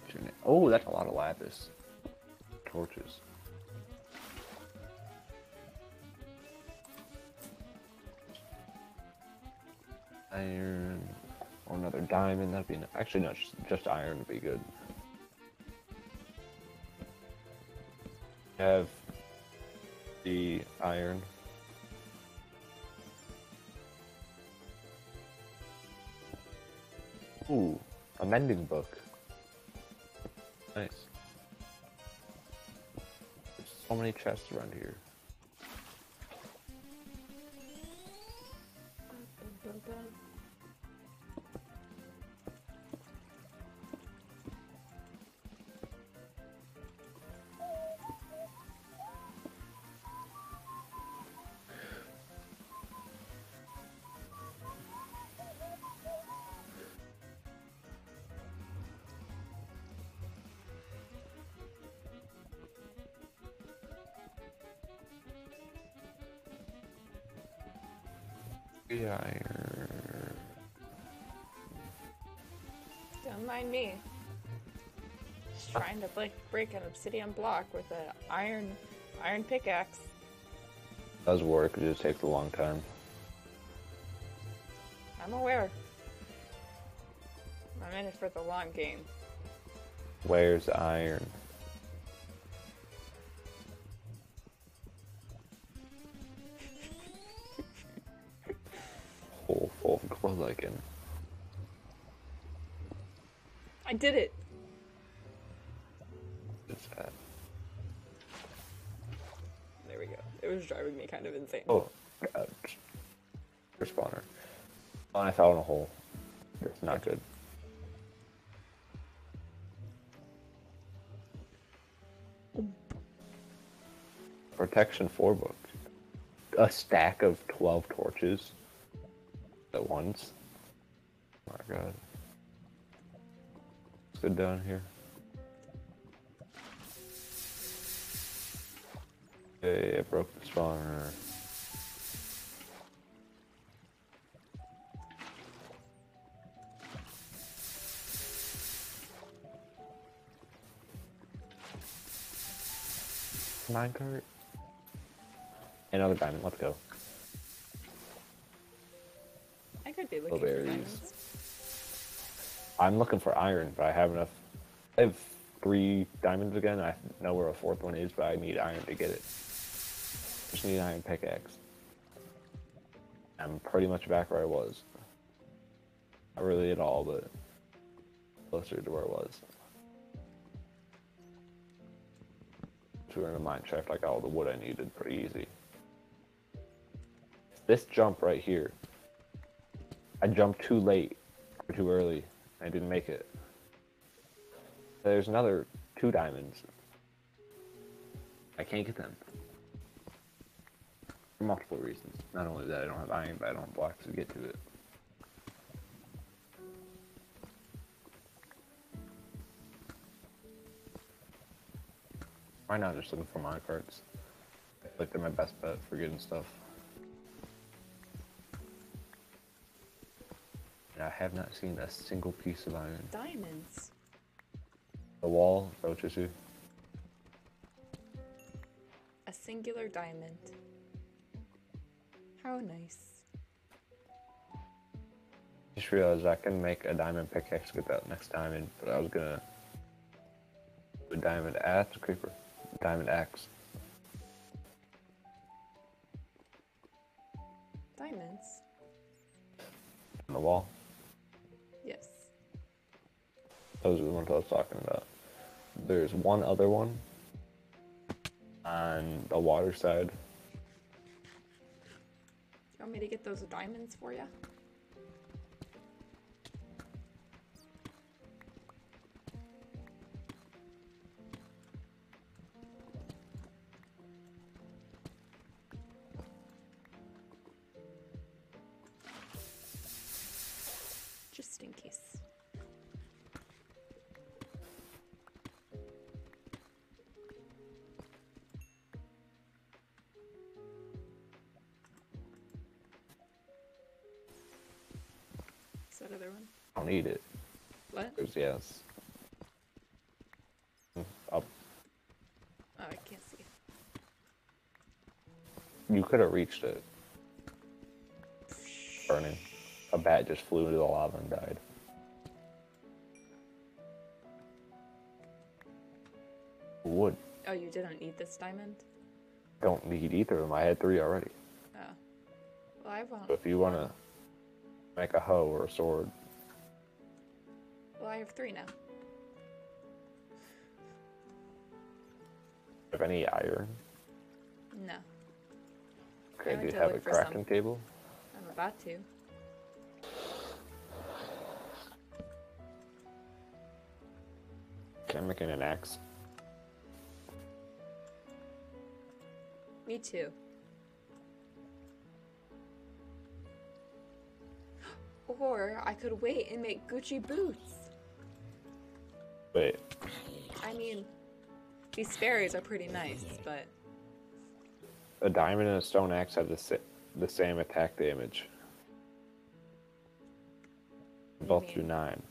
What's your name? Oh, that's a lot of lapis. Torches. Iron. Or another diamond. That'd be. n- Actually, no, just, just iron would be good. Have the iron. Ooh, a mending book. Nice. There's so many chests around here. The iron. Don't mind me. Just trying to like break an obsidian block with an iron iron pickaxe. Does work, it just takes a long time. I'm aware. I'm in it for the long game. Where's iron? Of. I did it. There we go. It was driving me kind of insane. Oh. Respawner. Oh, I fell in a hole. It's not good. Protection 4 book. A stack of 12 torches at once. Oh my god. Good down here? Okay, I broke the spawner. Minecart. Another diamond. Let's go. I'm looking for iron, but I have enough. I have three diamonds again. I know where a fourth one is, but I need iron to get it. Just need iron pickaxe. I'm pretty much back where I was. Not really at all, but closer to where I was. So we're in a mine shaft. I got all the wood I needed pretty easy. This jump right here. I jumped too late or too early. I didn't make it. There's another two diamonds. I can't get them. For multiple reasons. Not only that I don't have iron, but I don't have blocks to get to it. Why not just looking for mine carts. Like they're my best bet for getting stuff. I have not seen a single piece of iron. Diamonds. The wall, is that what you see? A singular diamond. How nice. Just realized I can make a diamond pickaxe with that next diamond, but I was gonna do a diamond axe, creeper, diamond axe. Diamonds. on the wall. Those are the ones I was talking about. There's one other one on the water side. You want me to get those diamonds for you? Need it. What? There's yes. Mm, Up. Oh, I can't see. You could have reached it. Burning. A bat just flew into the lava and died. Wood. Oh, you didn't need this diamond? Don't need either of them. I had three already. Oh. Well, I won't. So if you want to make a hoe or a sword, Well, I have three now. have any iron? No. Okay, do you have a some. crafting table? I'm about to. Can I make an axe? Me too. Or I could wait and make Gucci boots. Wait, I mean, these fairies are pretty nice, but a diamond and a stone axe have the, sa- the same attack damage. Both do 9.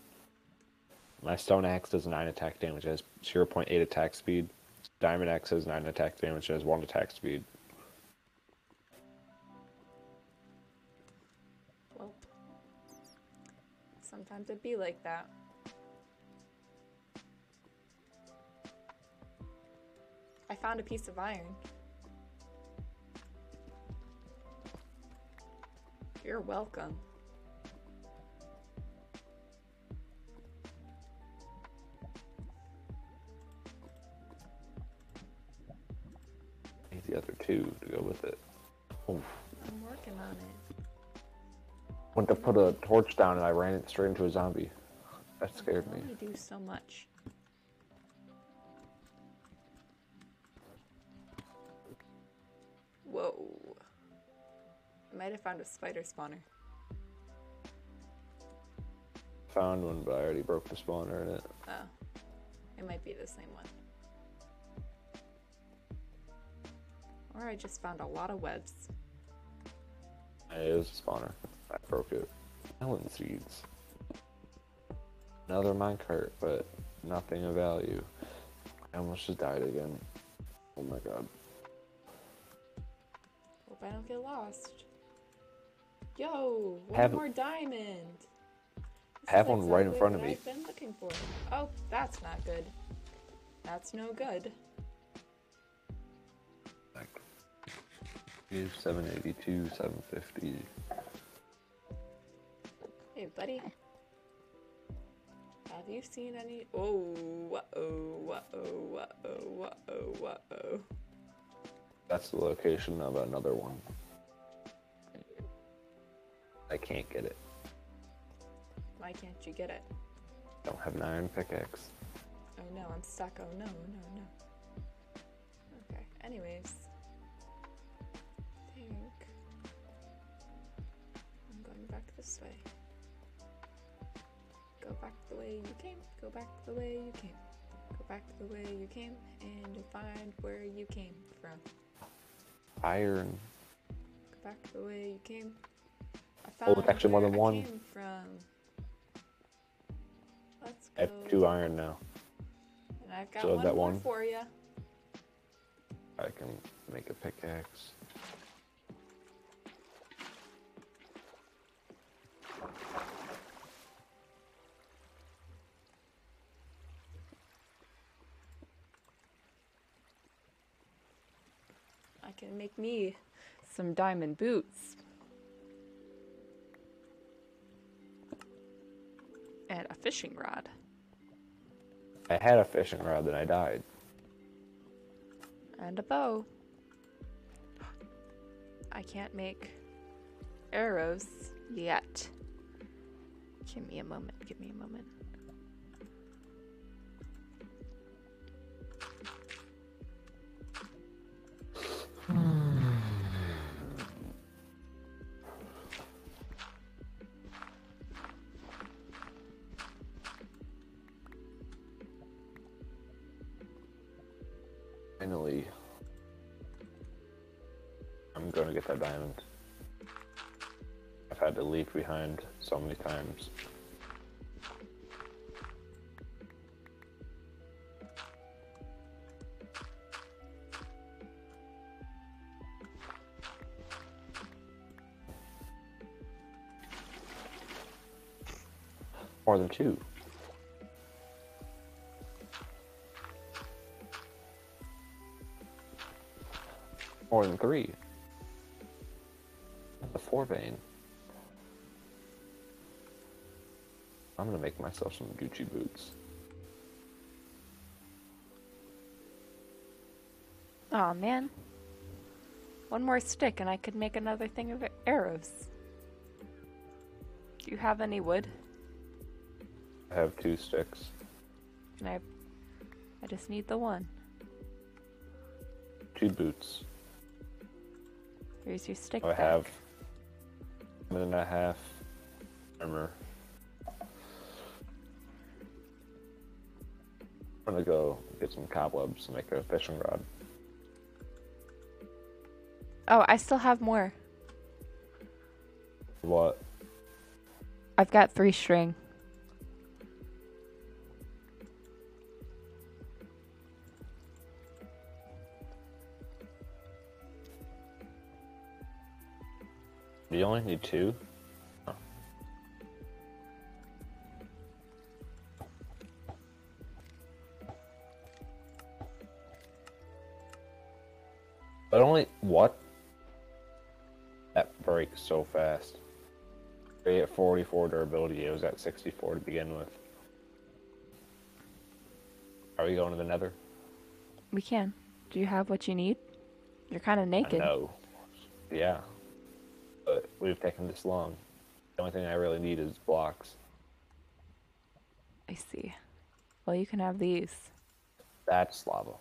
My stone axe does 9 attack damage, it has 0.8 attack speed. Diamond axe has 9 attack damage, it has 1 attack speed. well, sometimes it'd be like that. I found a piece of iron. You're welcome. I need the other two to go with it. Oof. I'm working on it. Went to put a torch down and I ran it straight into a zombie. That scared me. do so much. Whoa. I might have found a spider spawner. Found one, but I already broke the spawner in it. Oh. It might be the same one. Or I just found a lot of webs. It was a spawner. I broke it. Melon seeds. Another minecart, but nothing of value. I almost just died again. Oh my god. I don't get lost. Yo, one Have- more diamond. This have one right in front of me. I've been looking for. Oh, that's not good. That's no good. Is 782, 750. Hey, buddy. Have you seen any? Oh, uh-oh, uh-oh, uh-oh, uh-oh, uh-oh. That's the location of another one. I can't get it. Why can't you get it? Don't have an iron pickaxe. Oh no, I'm stuck. Oh no, no, no. Okay, Anyways, I think I'm going back this way. Go back the way you came, go back the way you came. Go back the way you came, and you'll find where you came from. Iron. Go back the way you came. I Oh, it's actually more than one. came from. Let's I have two iron now. And I've got So one that one? for you. I can make a pickaxe. Can make me some diamond boots. And a fishing rod. I had a fishing rod, then I died. And a bow. I can't make arrows yet. Give me a moment. Give me a moment. So many times. More than two. More than three. The four vein. I'm gonna make myself some Gucci boots. Oh man. One more stick and I could make another thing of arrows. Do you have any wood? I have two sticks. And I I just need the one. Two boots. Here's your stick. Oh, I back. have minute and a half armor. Gonna go get some cobwebs to make a fishing rod. Oh, I still have more. What? I've got three string. Do you only need two? What? That breaks so fast. They at 44 durability. It was at 64 to begin with. Are we going to the Nether? We can. Do you have what you need? You're kind of naked. No. Yeah. But we've taken this long. The only thing I really need is blocks. I see. Well, you can have these. That's lava.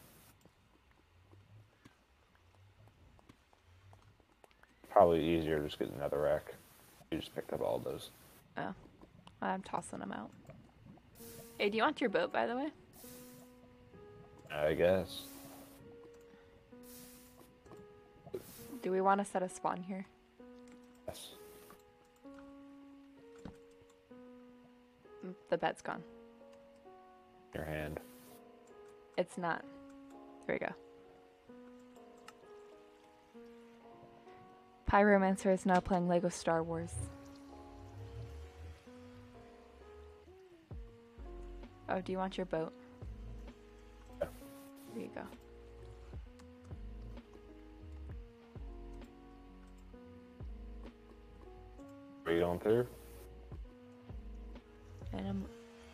Probably easier to just get another rack. You just picked up all those. Oh, I'm tossing them out. Hey, do you want your boat, by the way? I guess. Do we want to set a spawn here? Yes. Mm, The bed's gone. Your hand. It's not. There we go. Pyromancer is now playing Lego Star Wars. Oh, do you want your boat? Yeah. There you go. Are you going through? And I'm.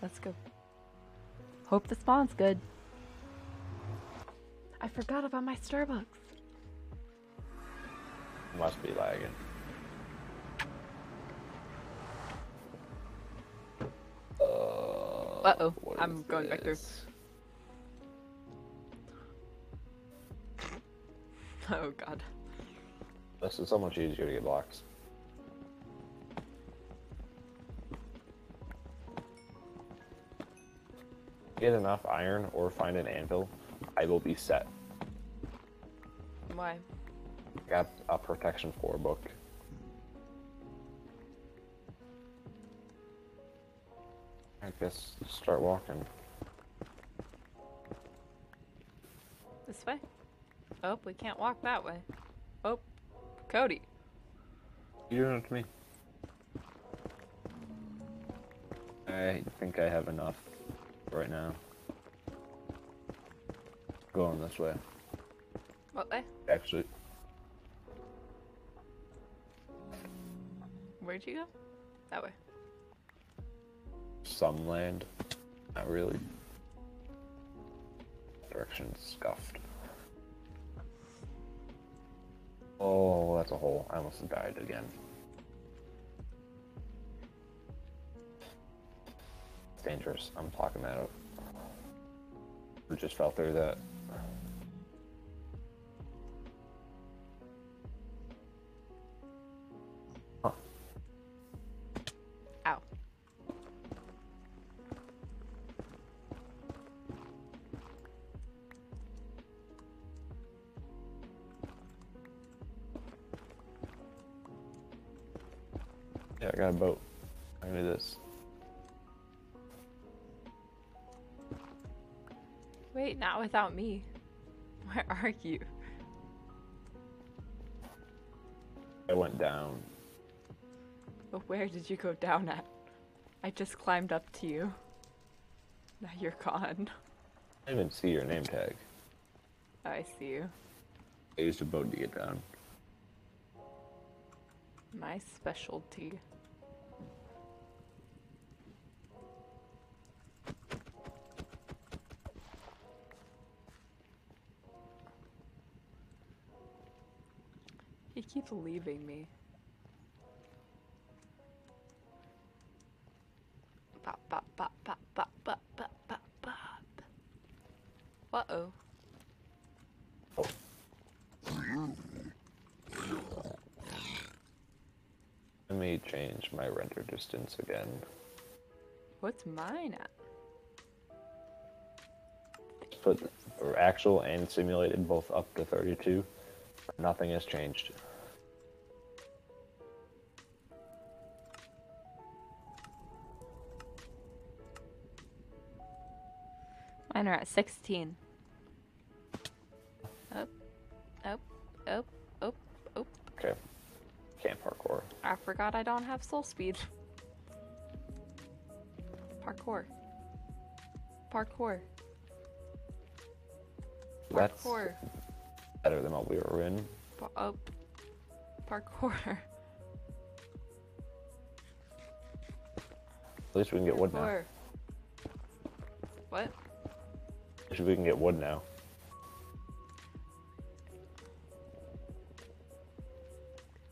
let's go. Hope the spawn's good. I forgot about my Starbucks. Must be lagging. Uh, Uh-oh, I'm is going back through. Oh god. This is so much easier to get blocks. Get enough iron or find an anvil, I will be set. Why? Got a protection 4 book. I guess start walking. This way? Oh, we can't walk that way. Oh, Cody. You doing it to me? I think I have enough right now. Going this way. What way? Actually, Where'd you go? That way. some land. Not really. Direction scuffed. Oh, that's a hole. I almost died again. It's dangerous. I'm talking that up. We just fell through that. Yeah, I got a boat. I can do this. Wait, not without me. Where are you? I went down. But where did you go down at? I just climbed up to you. Now you're gone. I didn't even see your name tag. Oh, I see you. I used a boat to get down. My specialty. Leaving me. Bop, bop, bop, bop, bop, bop, bop, bop, bop. Uh-oh. Oh. Let me change my render distance again. What's mine at? Put actual and simulated both up to 32. Nothing has changed. 16. Up, up, up, up, up. Okay. Can't parkour. I forgot I don't have soul speed. Parkour. Parkour. That's Parkour. better than what we were in. Pa- oh. Parkour. At least we can get wood now. What? Least we can get wood now.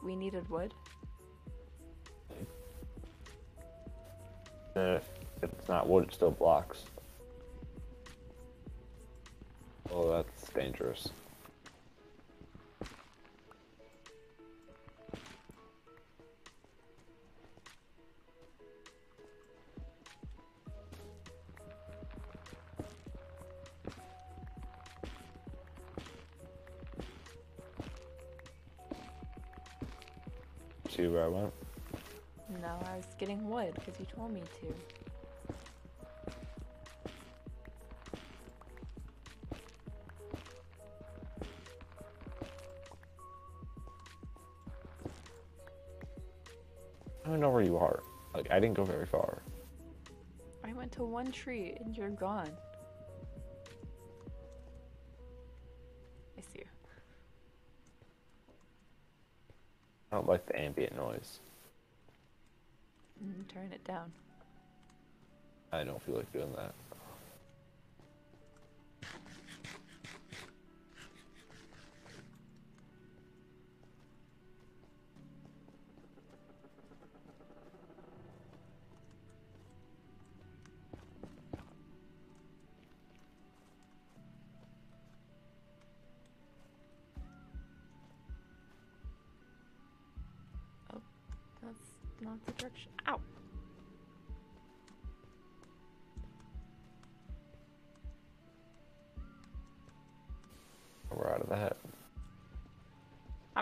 We needed wood? Uh, if it's not wood, it's still blocks. Oh, that's dangerous. Getting wood because you told me to. I don't know where you are. Like, I didn't go very far. I went to one tree and you're gone. I see you. I don't like the ambient noise. Mm, turn it down. I don't feel like doing that.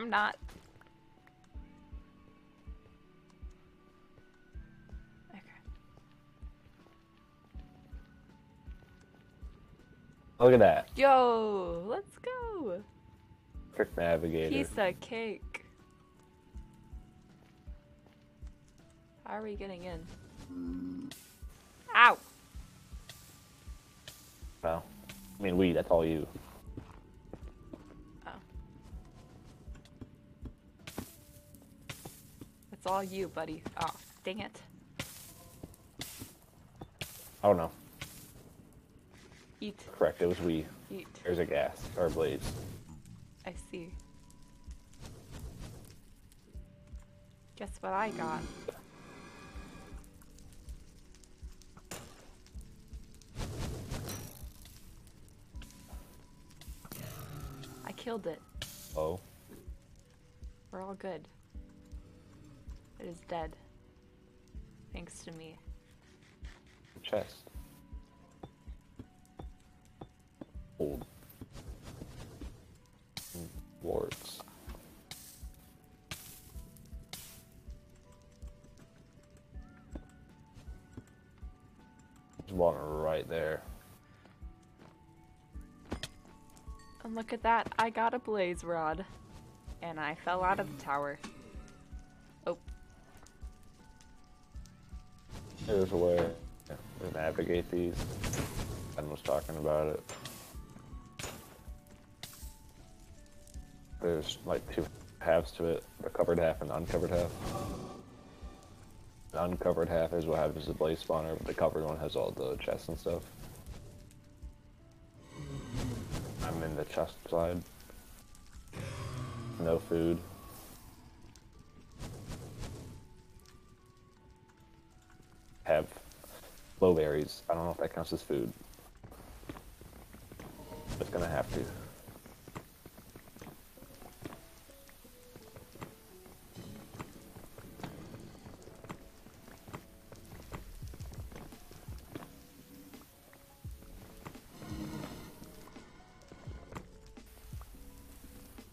I'm not. Okay. Look at that. Yo, let's go. Trick navigator. Piece of cake. How are we getting in? Ow! Well, I mean, we, that's all you. It's all you, buddy. Oh, dang it. Oh no. Eat, Correct, it was we. eat. There's a ghast. Or blades. I see. Guess what I got? I killed it. Oh. We're all good. It is dead. Thanks to me. Chest. Old. Warts. There's one right there. And look at that, I got a blaze rod. And I fell out of the tower. There's a way to navigate these. Ben was talking about it. There's like two halves to it, the covered half and the uncovered half. The uncovered half is what happens to the blaze spawner, but the covered one has all the chests and stuff. I'm in the chest side. No food. Blueberries. I don't know if that counts as food. It's gonna have to.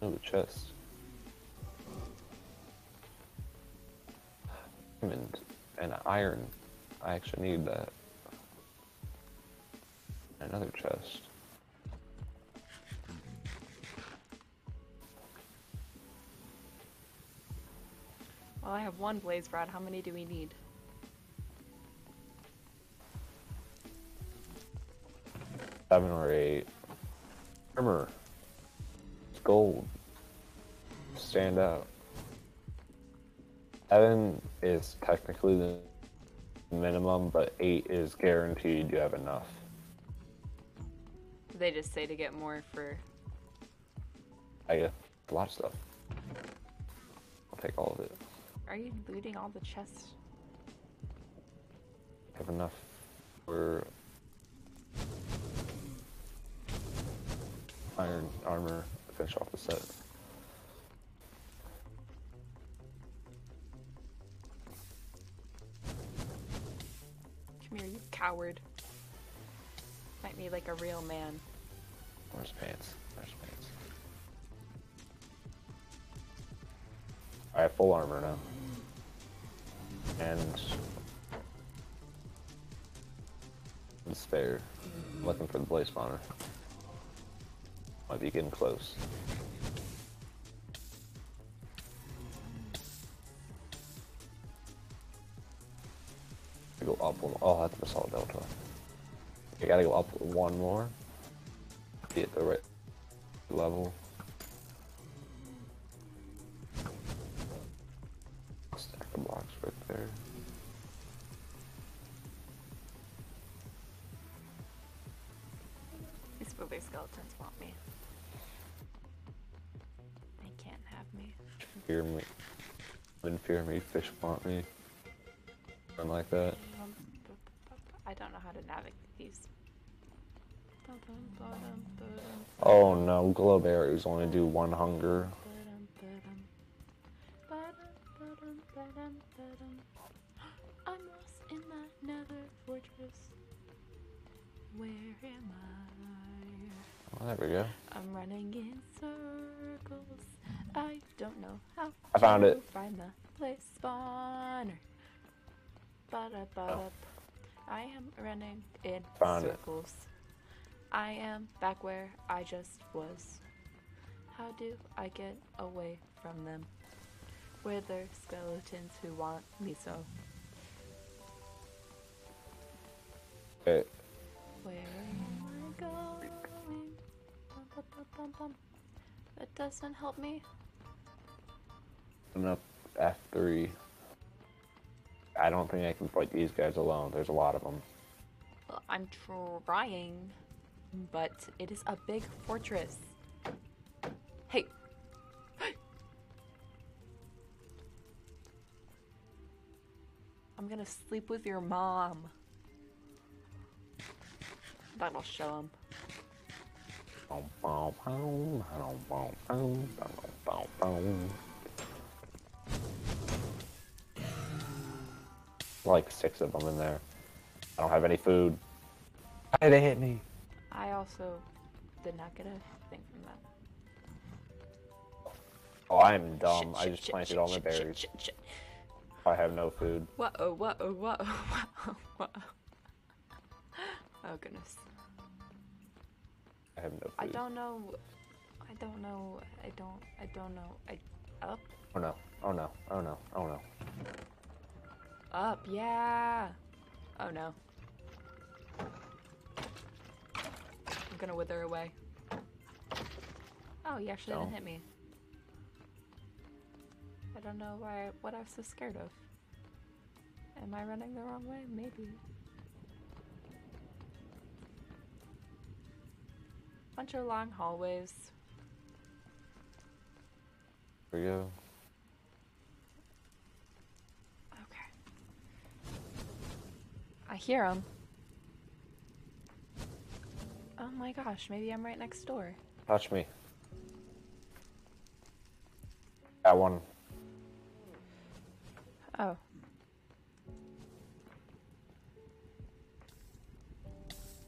Oh, chest. And and iron. I actually need that. Another chest. well, I have one blaze rod. How many do we need? Seven or eight. Armor. It's gold. Stand out. Seven is technically the minimum, but eight is guaranteed you have enough. They just say to get more for. I get a lot of stuff. I'll take all of it. Are you looting all the chests? I have enough for iron armor to finish off the set. Come here, you coward. Fight me like a real man. Where's pants? There's pants. I have full armor now. And and spare. I'm looking for the blaze spawner. Might be getting close. Go up one. Oh, that's Basalt Delta. I gotta go up one more. Be at the right level. Stack of blocks right there. These wither skeletons want me. They can't have me. Fear me. When fear me, fish want me. Something like that. I don't know how to navigate these. Oh no, glow berries only do one hunger. I am back where I just was. How do I get away from them? Where there skeletons who want me so? Okay. Where am I going? Bum, bum, bum. That doesn't help me. I'm up F3. I don't think I can fight these guys alone. There's a lot of them. Well, I'm trying, but it is a big fortress. Hey! I'm gonna sleep with your mom. That'll show him. Like six of them in there. I don't have any food. Hey, they hit me. I also did not get a thing from that. Oh, I'm dumb. I just planted all my berries. I have no food. Whoa, whoa, whoa, whoa, whoa, whoa. Oh goodness. I have no food. I don't know. I don't know. I don't. I don't know. I up, Oh no. Oh no. Oh no. Oh no. up, yeah. Oh no. I'm gonna wither away. Oh, he actually No. didn't hit me. I don't know why. What I was so scared of. Am I running the wrong way? Maybe. Bunch of long hallways. Here we go. Okay. I hear him. Oh my gosh, maybe I'm right next door. Touch me. That one. Oh.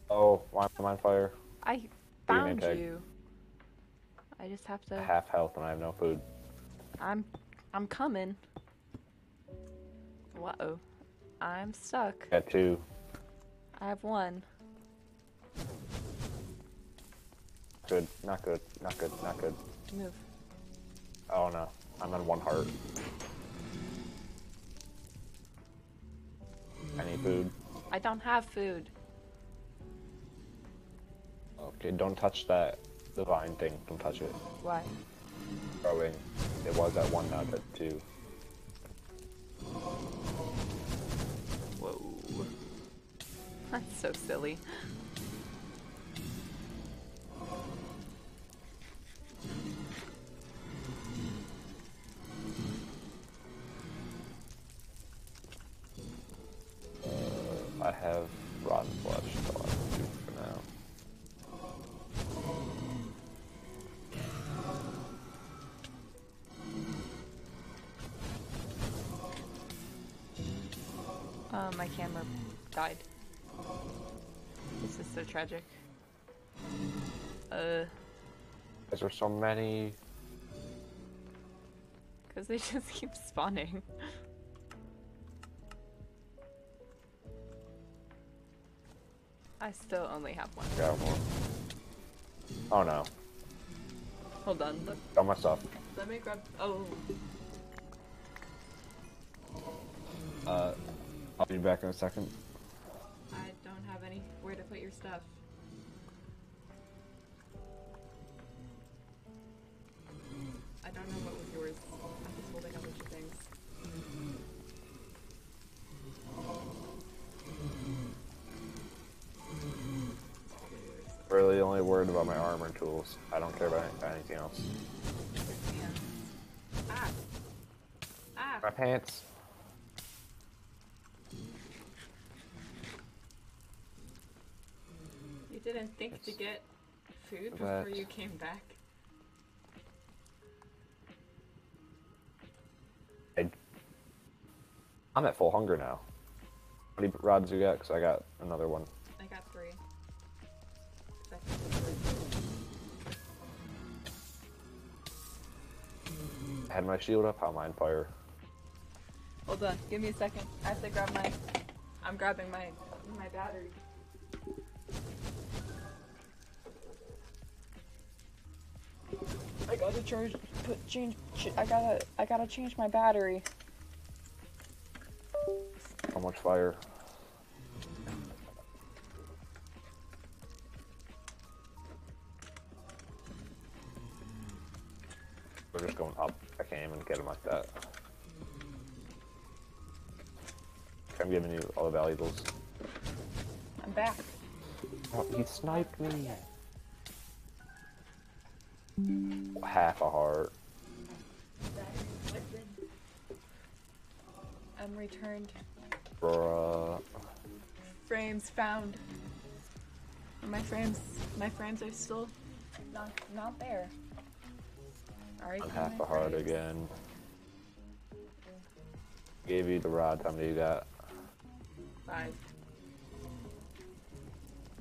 Oh, why am I on fire? I found tag. you. I just have to have Half health and I have no food. I'm I'm coming. Whoa. I'm stuck. Got two. I have one. Good. Not good. Not good. Not good. Move. Oh no. I'm on one heart. I need food. I don't have food. Okay, don't touch that the vine thing. Don't touch it. Why? Growing. It was at one, now it's at two. Whoa. That's so silly. Tragic. Uh, Because there's so many. because they just keep spawning. I still only have one. Got one. Oh no. Hold on, Got my stuff. let me grab. Oh, Uh, I'll be back in a second. Stuff. I don't know what was yours. I'm just holding a bunch of things. Really only worried about my armor and tools. I don't care about anything else. Ah! Ah! My pants. Didn't to get food that- before you came back? I I'm at full hunger now. How many rods you got? Because I got another one. I got three. I had my shield up. How mine fire? Hold on, give me a second. I have to grab my. I'm grabbing my my battery. I gotta charge. Put change. ch- I gotta. I gotta change my battery. How much fire? We're just going up. I can't even get him like that. I'm giving you all the valuables. I'm back. Oh, he sniped me. Half a heart. I'm returned. Bruh. Frames found. My frames. My frames are still not not there. Alright. I'm half a heart again. Gave you the rod. How many you got? Five.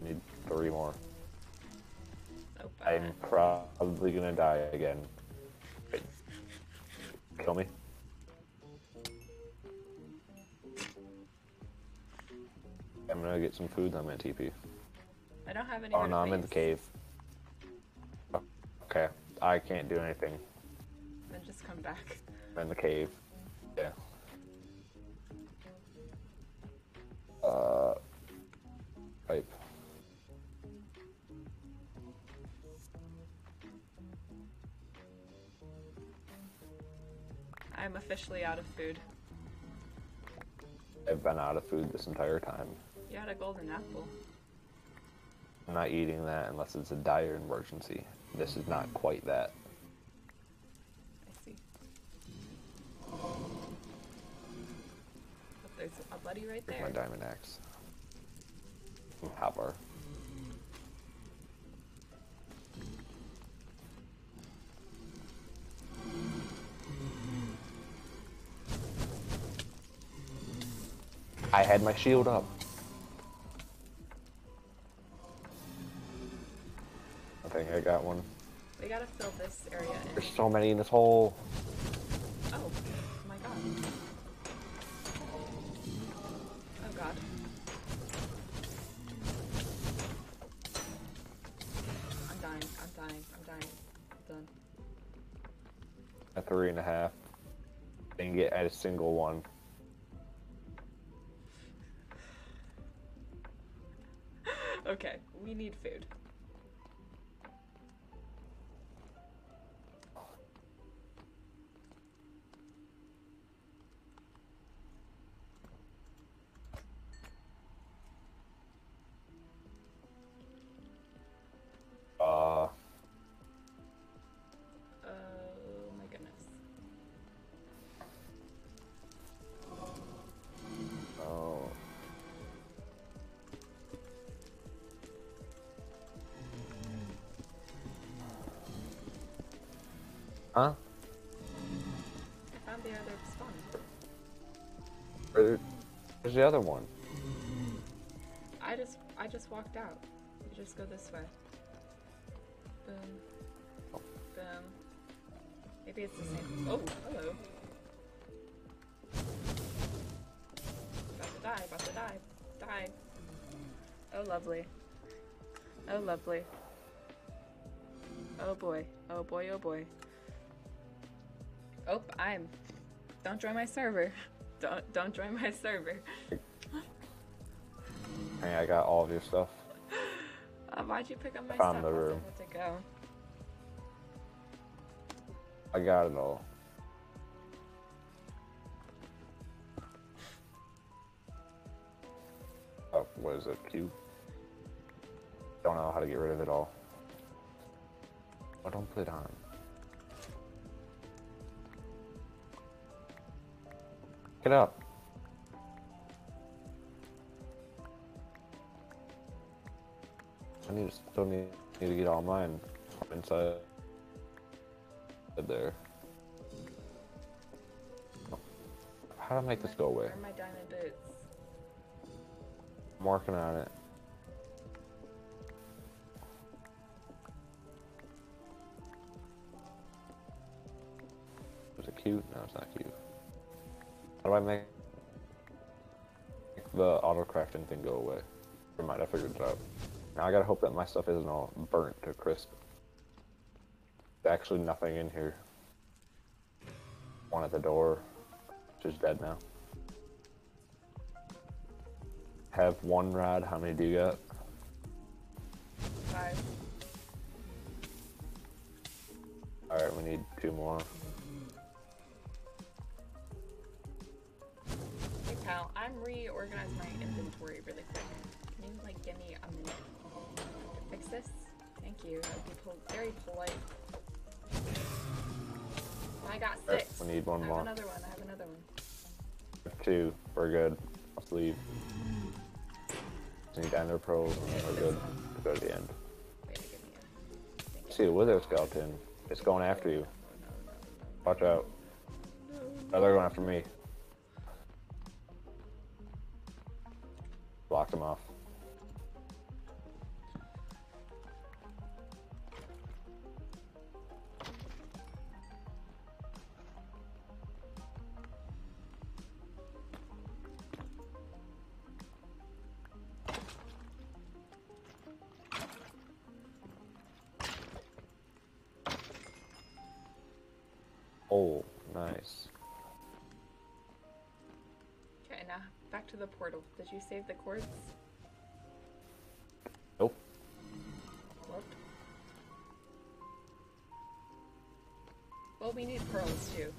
Need three more. I'm probably gonna die again. Kill me. I'm gonna get some food. I'm gonna TP. I don't have any. Oh no, I'm in the cave. Okay, I can't do anything. Then just come back. I'm in the cave. Yeah. Uh. Pipe. I'm officially out of food. I've been out of food this entire time. You had a golden apple. I'm not eating that unless it's a dire emergency. This is not quite that. I see. But there's a buddy right Here's there. my diamond axe. Hotbar. I had my shield up. I think I got one. We gotta fill this area in. There's so many in this hole. The other spawn. Where- Where's the other one? I just I just walked out. You just go this way. Boom. Boom. Maybe it's the same. Oh, hello. About to die, about to die. Die. Oh, lovely. Oh, lovely. Oh boy. Oh boy, oh boy. Oh, I'm. Don't join my server. Don't don't join my server. Hey, I got all of your stuff. Uh, why'd you pick up my found stuff? the I was room. able to go. I got it all. Oh, what is it? Q? Don't know how to get rid of it all. Oh, don't put it on. Get up. I need still need, need to get all mine inside there. How do I make this go away? Where are my diamond boots? I'm working on it. Was it cute? No, it's not cute. How do I make the auto crafting thing go away? Never mind, I figured it out. Now I gotta hope that my stuff isn't all burnt to crisp. There's actually nothing in here. One at the door, which is dead now. Have one rod. How many do you got? Five. Alright, we need two more. I'm reorganizing my inventory really quick. Can you like give me a minute to fix this? Thank you. That would be pol- very polite. I got six. we need one I have more. another one. I have another one. Two. We're good. Let's leave. Just need ender pearls and we're good to go to the end. Wait, give me a. Thank you. See the wither skeleton. It's going after you. Watch out. no, no. Oh, they're going after me. Blocked them off. You save the coords? Nope. Whoop. Well, we need pearls too.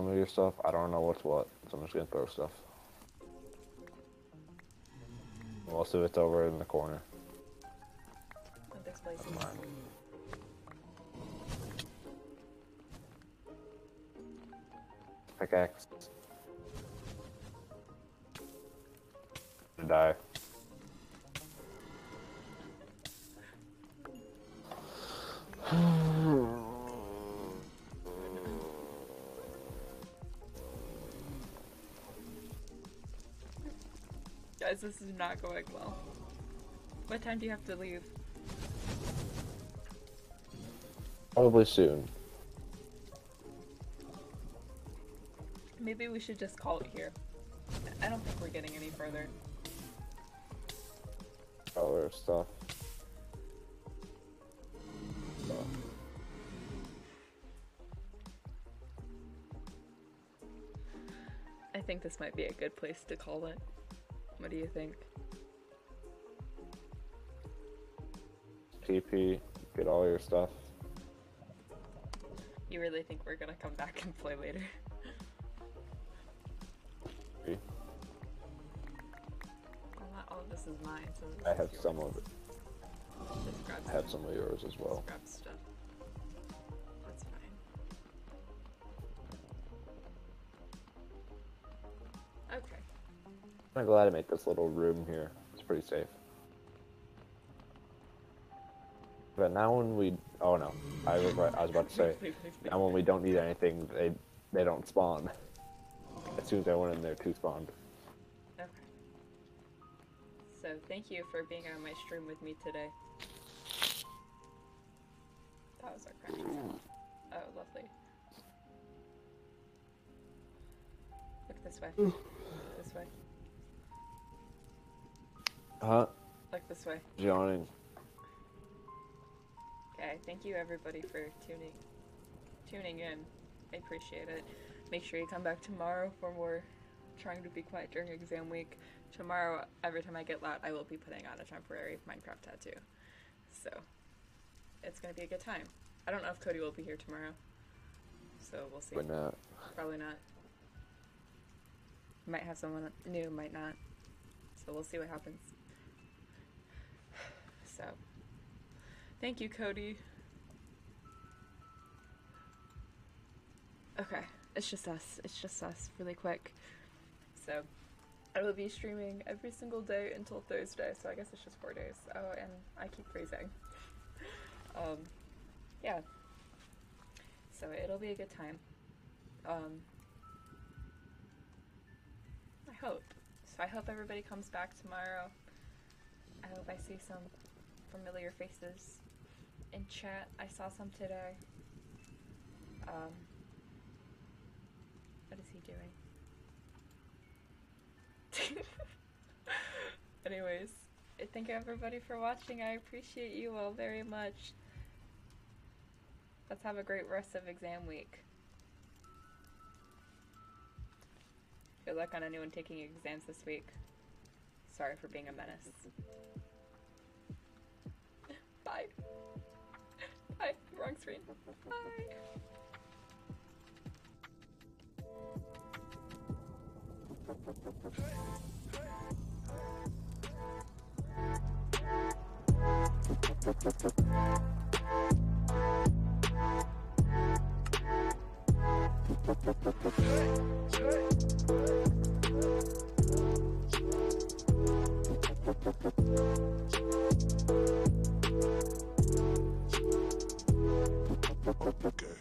Some of your stuff, I don't know what's what, so I'm just gonna throw stuff. Most of it's over in the corner. Not going well. What time do you have to leave? Probably soon. Maybe we should just call it here. I don't think we're getting any further. Other stuff. So, I think this might be a good place to call it. What do you think? TP, get all your stuff. You really think we're gonna come back and play later? Well, not all of this is mine, so this I have yours. some of it. I have some of yours as well. Just grab stuff. That's fine. Okay. I'm glad I made this little room here. It's pretty safe. But now when we, oh no, I was, right- I was about to say, now when we don't need anything, they they don't spawn. As soon as I went in there, two spawned. Okay. So thank you for being on my stream with me today. That was our crafting. Oh, lovely. Look this way. Look this way. Huh? Look this way. Joining. Okay, thank you everybody for tuning tuning in. I appreciate it. Make sure you come back tomorrow for more trying to be quiet during exam week. Tomorrow, every time I get loud, I will be putting on a temporary Minecraft tattoo. So it's gonna be a good time. I don't know if Cody will be here tomorrow. So we'll see. But not. Probably not. Might have someone new, might not. So we'll see what happens. So, Thank you, Cody. Okay, it's just us. It's just us really quick. So, I will be streaming every single day until Thursday, so I guess it's just four days. Oh, and I keep freezing. um, yeah. So it'll be a good time. Um, I hope. So I hope everybody comes back tomorrow. I hope I see some familiar faces in chat. I saw some today. Um, what is he doing? Anyways, thank you everybody for watching. I appreciate you all very much. Let's have a great rest of exam week. Good luck on anyone taking exams this week. Sorry for being a menace. Bye. Wrong screen. Bye. Okay.